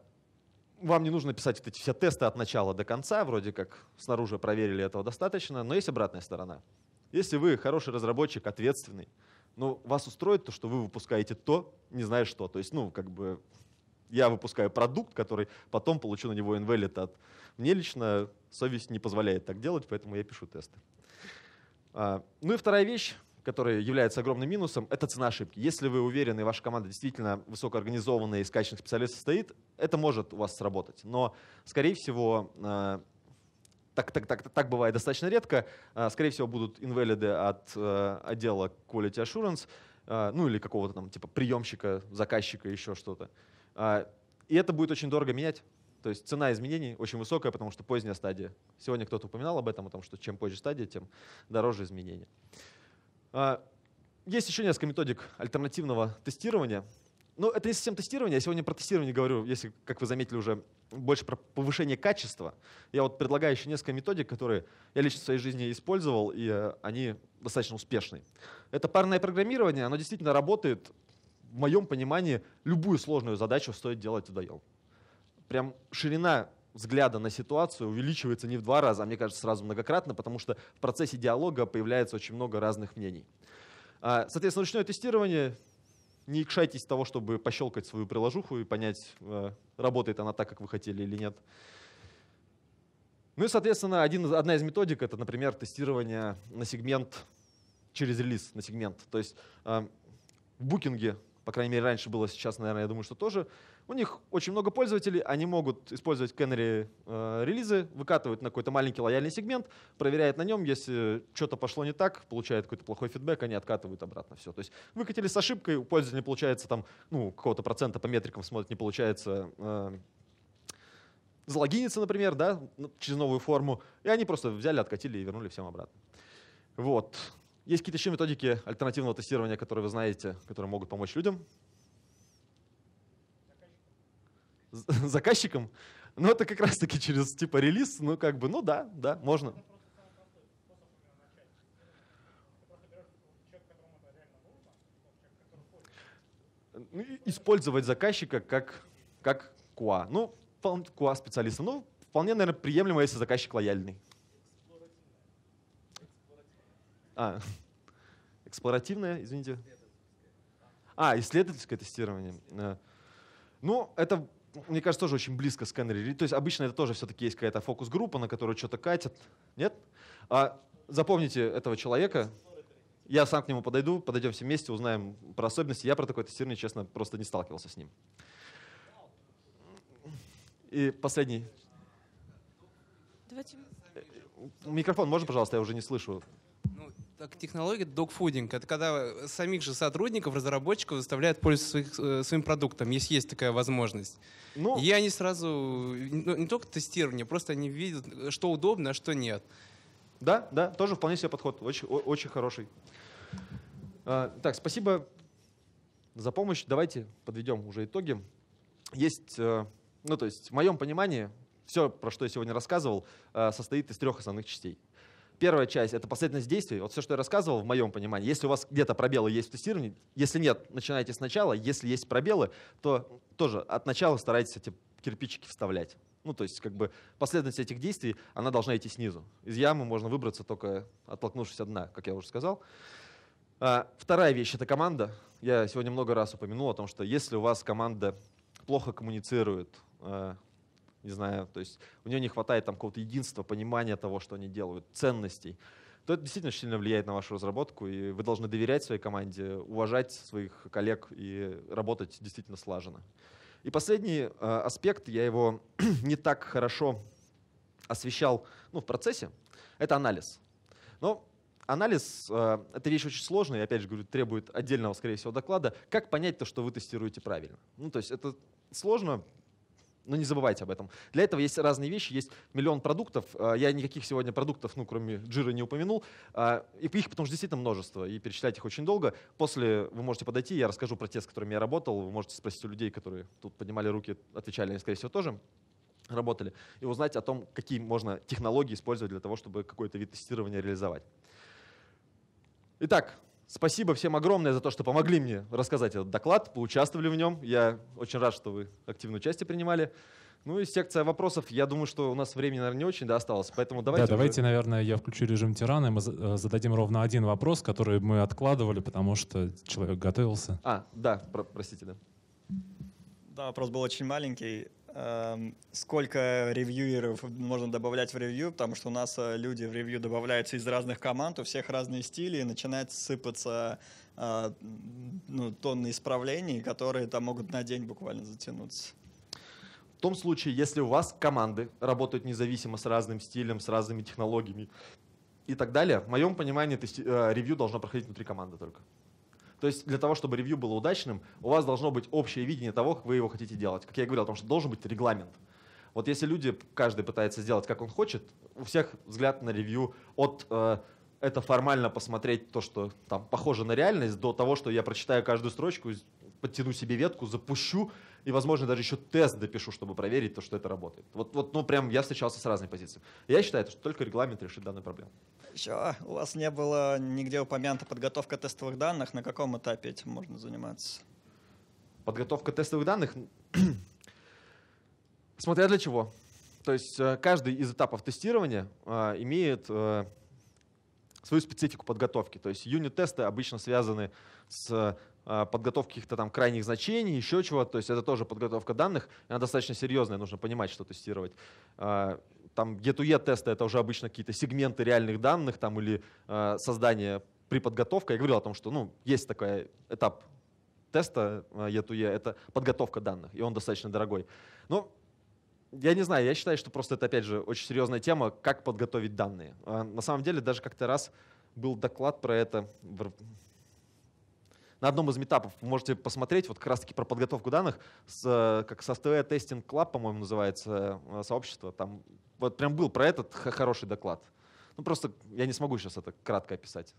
вам не нужно писать вот эти все тесты от начала до конца, вроде как снаружи проверили этого достаточно, но есть обратная сторона. Если вы хороший разработчик, ответственный, ну, вас устроит то, что вы выпускаете то, не зная что. То есть, ну, как бы я выпускаю продукт, который потом получу на него инвалид от... Мне лично совесть не позволяет так делать, поэтому я пишу тесты. А, ну и вторая вещь, который является огромным минусом, это цена ошибки. Если вы уверены, ваша команда действительно высокоорганизованная и скачанных специалистов стоит, это может у вас сработать. Но, скорее всего, э, так, так, так, так бывает достаточно редко. Э, скорее всего, будут инвалиды от э, отдела Quality Assurance, ну или какого-то там типа приемщика, заказчика, еще что-то. И это будет очень дорого менять. То есть цена изменений очень высокая, потому что поздняя стадия. Сегодня кто-то упоминал об этом, о том, что чем позже стадия, тем дороже изменения. А, есть еще несколько методик альтернативного тестирования. Но это не совсем тестирование. Я сегодня про тестирование говорю, если, как вы заметили, уже больше про повышение качества. Я вот предлагаю еще несколько методик, которые я лично в своей жизни использовал, и э, они достаточно успешны. Это парное программирование, оно действительно работает. В моем понимании, любую сложную задачу стоит делать вдвоем. Прям ширина взгляда на ситуацию увеличивается не в два раза, а мне кажется, сразу многократно, потому что в процессе диалога появляется очень много разных мнений. А, соответственно, ручное тестирование не икшайтесь того, чтобы пощелкать свою приложуху и понять, э, работает она так, как вы хотели или нет. Ну и, соответственно, один, одна из методик — это, например, тестирование на сегмент через релиз на сегмент. То есть э, в букинге, по крайней мере, раньше было, сейчас, наверное, я думаю, что тоже У них очень много пользователей, они могут использовать canary э, релизы, выкатывают на какой-то маленький лояльный сегмент, проверяют на нем, если что-то пошло не так, получают какой-то плохой фидбэк, они откатывают обратно все. То есть выкатили с ошибкой, у пользователя получается там, ну, какого-то процента по метрикам смотрит, не получается э, залогиниться, например, да, ну, через новую форму, и они просто взяли, откатили и вернули всем обратно. Вот. Есть какие-то еще методики альтернативного тестирования, которые вы знаете, которые могут помочь людям? З- Заказчикам? Ну, это как раз-таки через типа релиз, ну, как бы, ну да, да, можно. Ну, Использовать заказчика как, как QA. Ну, QA-специалиста. Ну, вполне, наверное, приемлемо, если заказчик лояльный. А, эксплоративное, извините. А, исследовательское тестирование. Э, Ну, это, мне кажется, тоже очень близко с Canary. То есть обычно это тоже все-таки есть какая-то фокус-группа, на которую что-то катят. Нет? А, запомните этого человека. Я сам к нему подойду, подойдем все вместе, узнаем про особенности. Я про такое тестирование, честно, просто не сталкивался с ним. И последний. Давайте. Микрофон можно, пожалуйста, я уже не слышу. Так, технология догфудинг. Это когда самих же сотрудников, разработчиков заставляют пользоваться своих, э, своим продуктом, если есть такая возможность. Ну, И они сразу, ну, не только тестирование, просто они видят, что удобно, а что нет. Да, да, тоже вполне себе подход, очень, очень хороший. А, Так, спасибо за помощь. Давайте подведем уже итоги. Есть, э, ну то есть в моем понимании, все, про что я сегодня рассказывал, э, состоит из трех основных частей. Первая часть — это последовательность действий. Вот все, что я рассказывал, в моем понимании. Если у вас где-то пробелы есть в тестировании, если нет, начинайте сначала. Если есть пробелы, то тоже от начала старайтесь эти кирпичики вставлять. Ну, то есть, как бы последовательность этих действий, она должна идти снизу. Из ямы можно выбраться только оттолкнувшись от дна, как я уже сказал. А, Вторая вещь — это команда. Я сегодня много раз упомянул о том, что если у вас команда плохо коммуницирует, э, не знаю, то есть у нее не хватает там какого-то единства, понимания того, что они делают, ценностей, то это действительно сильно влияет на вашу разработку, и вы должны доверять своей команде, уважать своих коллег и работать действительно слаженно. И последний э, аспект, я его не так хорошо освещал ну, в процессе, это анализ. Но анализ э, — это вещь очень сложная, и, опять же говорю, требует отдельного, скорее всего, доклада. Как понять то, что вы тестируете правильно? Ну, то есть это сложно, но не забывайте об этом. Для этого есть разные вещи, есть миллион продуктов. Э, Я никаких сегодня продуктов, ну, кроме Jira, не упомянул. Э, И их потому что действительно множество, и перечислять их очень долго. После вы можете подойти, я расскажу про те, с которыми я работал. Вы можете спросить у людей, которые тут поднимали руки, отвечали, они, скорее всего, тоже работали, и узнать о том, какие можно технологии использовать для того, чтобы какой-то вид тестирования реализовать. Итак, спасибо всем огромное за то, что помогли мне рассказать этот доклад, поучаствовали в нем. Я очень рад, что вы активное участие принимали. Ну и секция вопросов. Я думаю, что у нас времени, наверное, не очень да, осталось, поэтому давайте... да, давайте, уже- наверное, я включу режим тирана, и мы э, зададим ровно один вопрос, который мы откладывали, потому что человек готовился. А, да, про- простите, да. Да, вопрос был очень маленький. Эм, Сколько ревьюеров можно добавлять в ревью? Потому что у нас э, люди в ревью добавляются из разных команд, у всех разные стили, и начинает сыпаться э, ну, тонны исправлений, которые там могут на день буквально затянуться. В том случае, если у вас команды работают независимо с разным стилем, с разными технологиями и так далее, в моем понимании э, ревью должно проходить внутри команды только. То есть для того, чтобы ревью было удачным, у вас должно быть общее видение того, как вы его хотите делать. Как я говорил, потому что должен быть регламент. Вот если люди, каждый пытается сделать, как он хочет, у всех взгляд на ревью от э, это формально посмотреть то, что там похоже на реальность, до того, что я прочитаю каждую строчку, подтяну себе ветку, запущу и, возможно, даже еще тест допишу, чтобы проверить то, что это работает. Вот, вот ну прям я встречался с разной позицией. Я считаю, что только регламент решит данную проблему. Еще у вас не было нигде упомянута подготовка тестовых данных. На каком этапе этим можно заниматься? Подготовка тестовых данных, смотря для чего. То есть э, каждый из этапов тестирования э, имеет э, свою специфику подготовки. То есть юнит-тесты обычно связаны с э, подготовкой каких-то там крайних значений, еще чего. То есть это тоже подготовка данных. Она достаточно серьезная, нужно понимать, что тестировать. Там get тесты это уже обычно какие-то сегменты реальных данных там, или э, создание при подготовке. Я говорил о том, что ну, есть такой этап теста э, E2E — это подготовка данных, и он достаточно дорогой. Ну, я не знаю, я считаю, что просто это, опять же, очень серьезная тема, как подготовить данные. А На самом деле, даже как-то раз был доклад про это на одном из метапов. Можете посмотреть вот как раз-таки про подготовку данных, с, э, как со STV Testing Club, по-моему, называется э, сообщество. Там вот прям был про этот хороший доклад. Ну, просто я не смогу сейчас это кратко описать.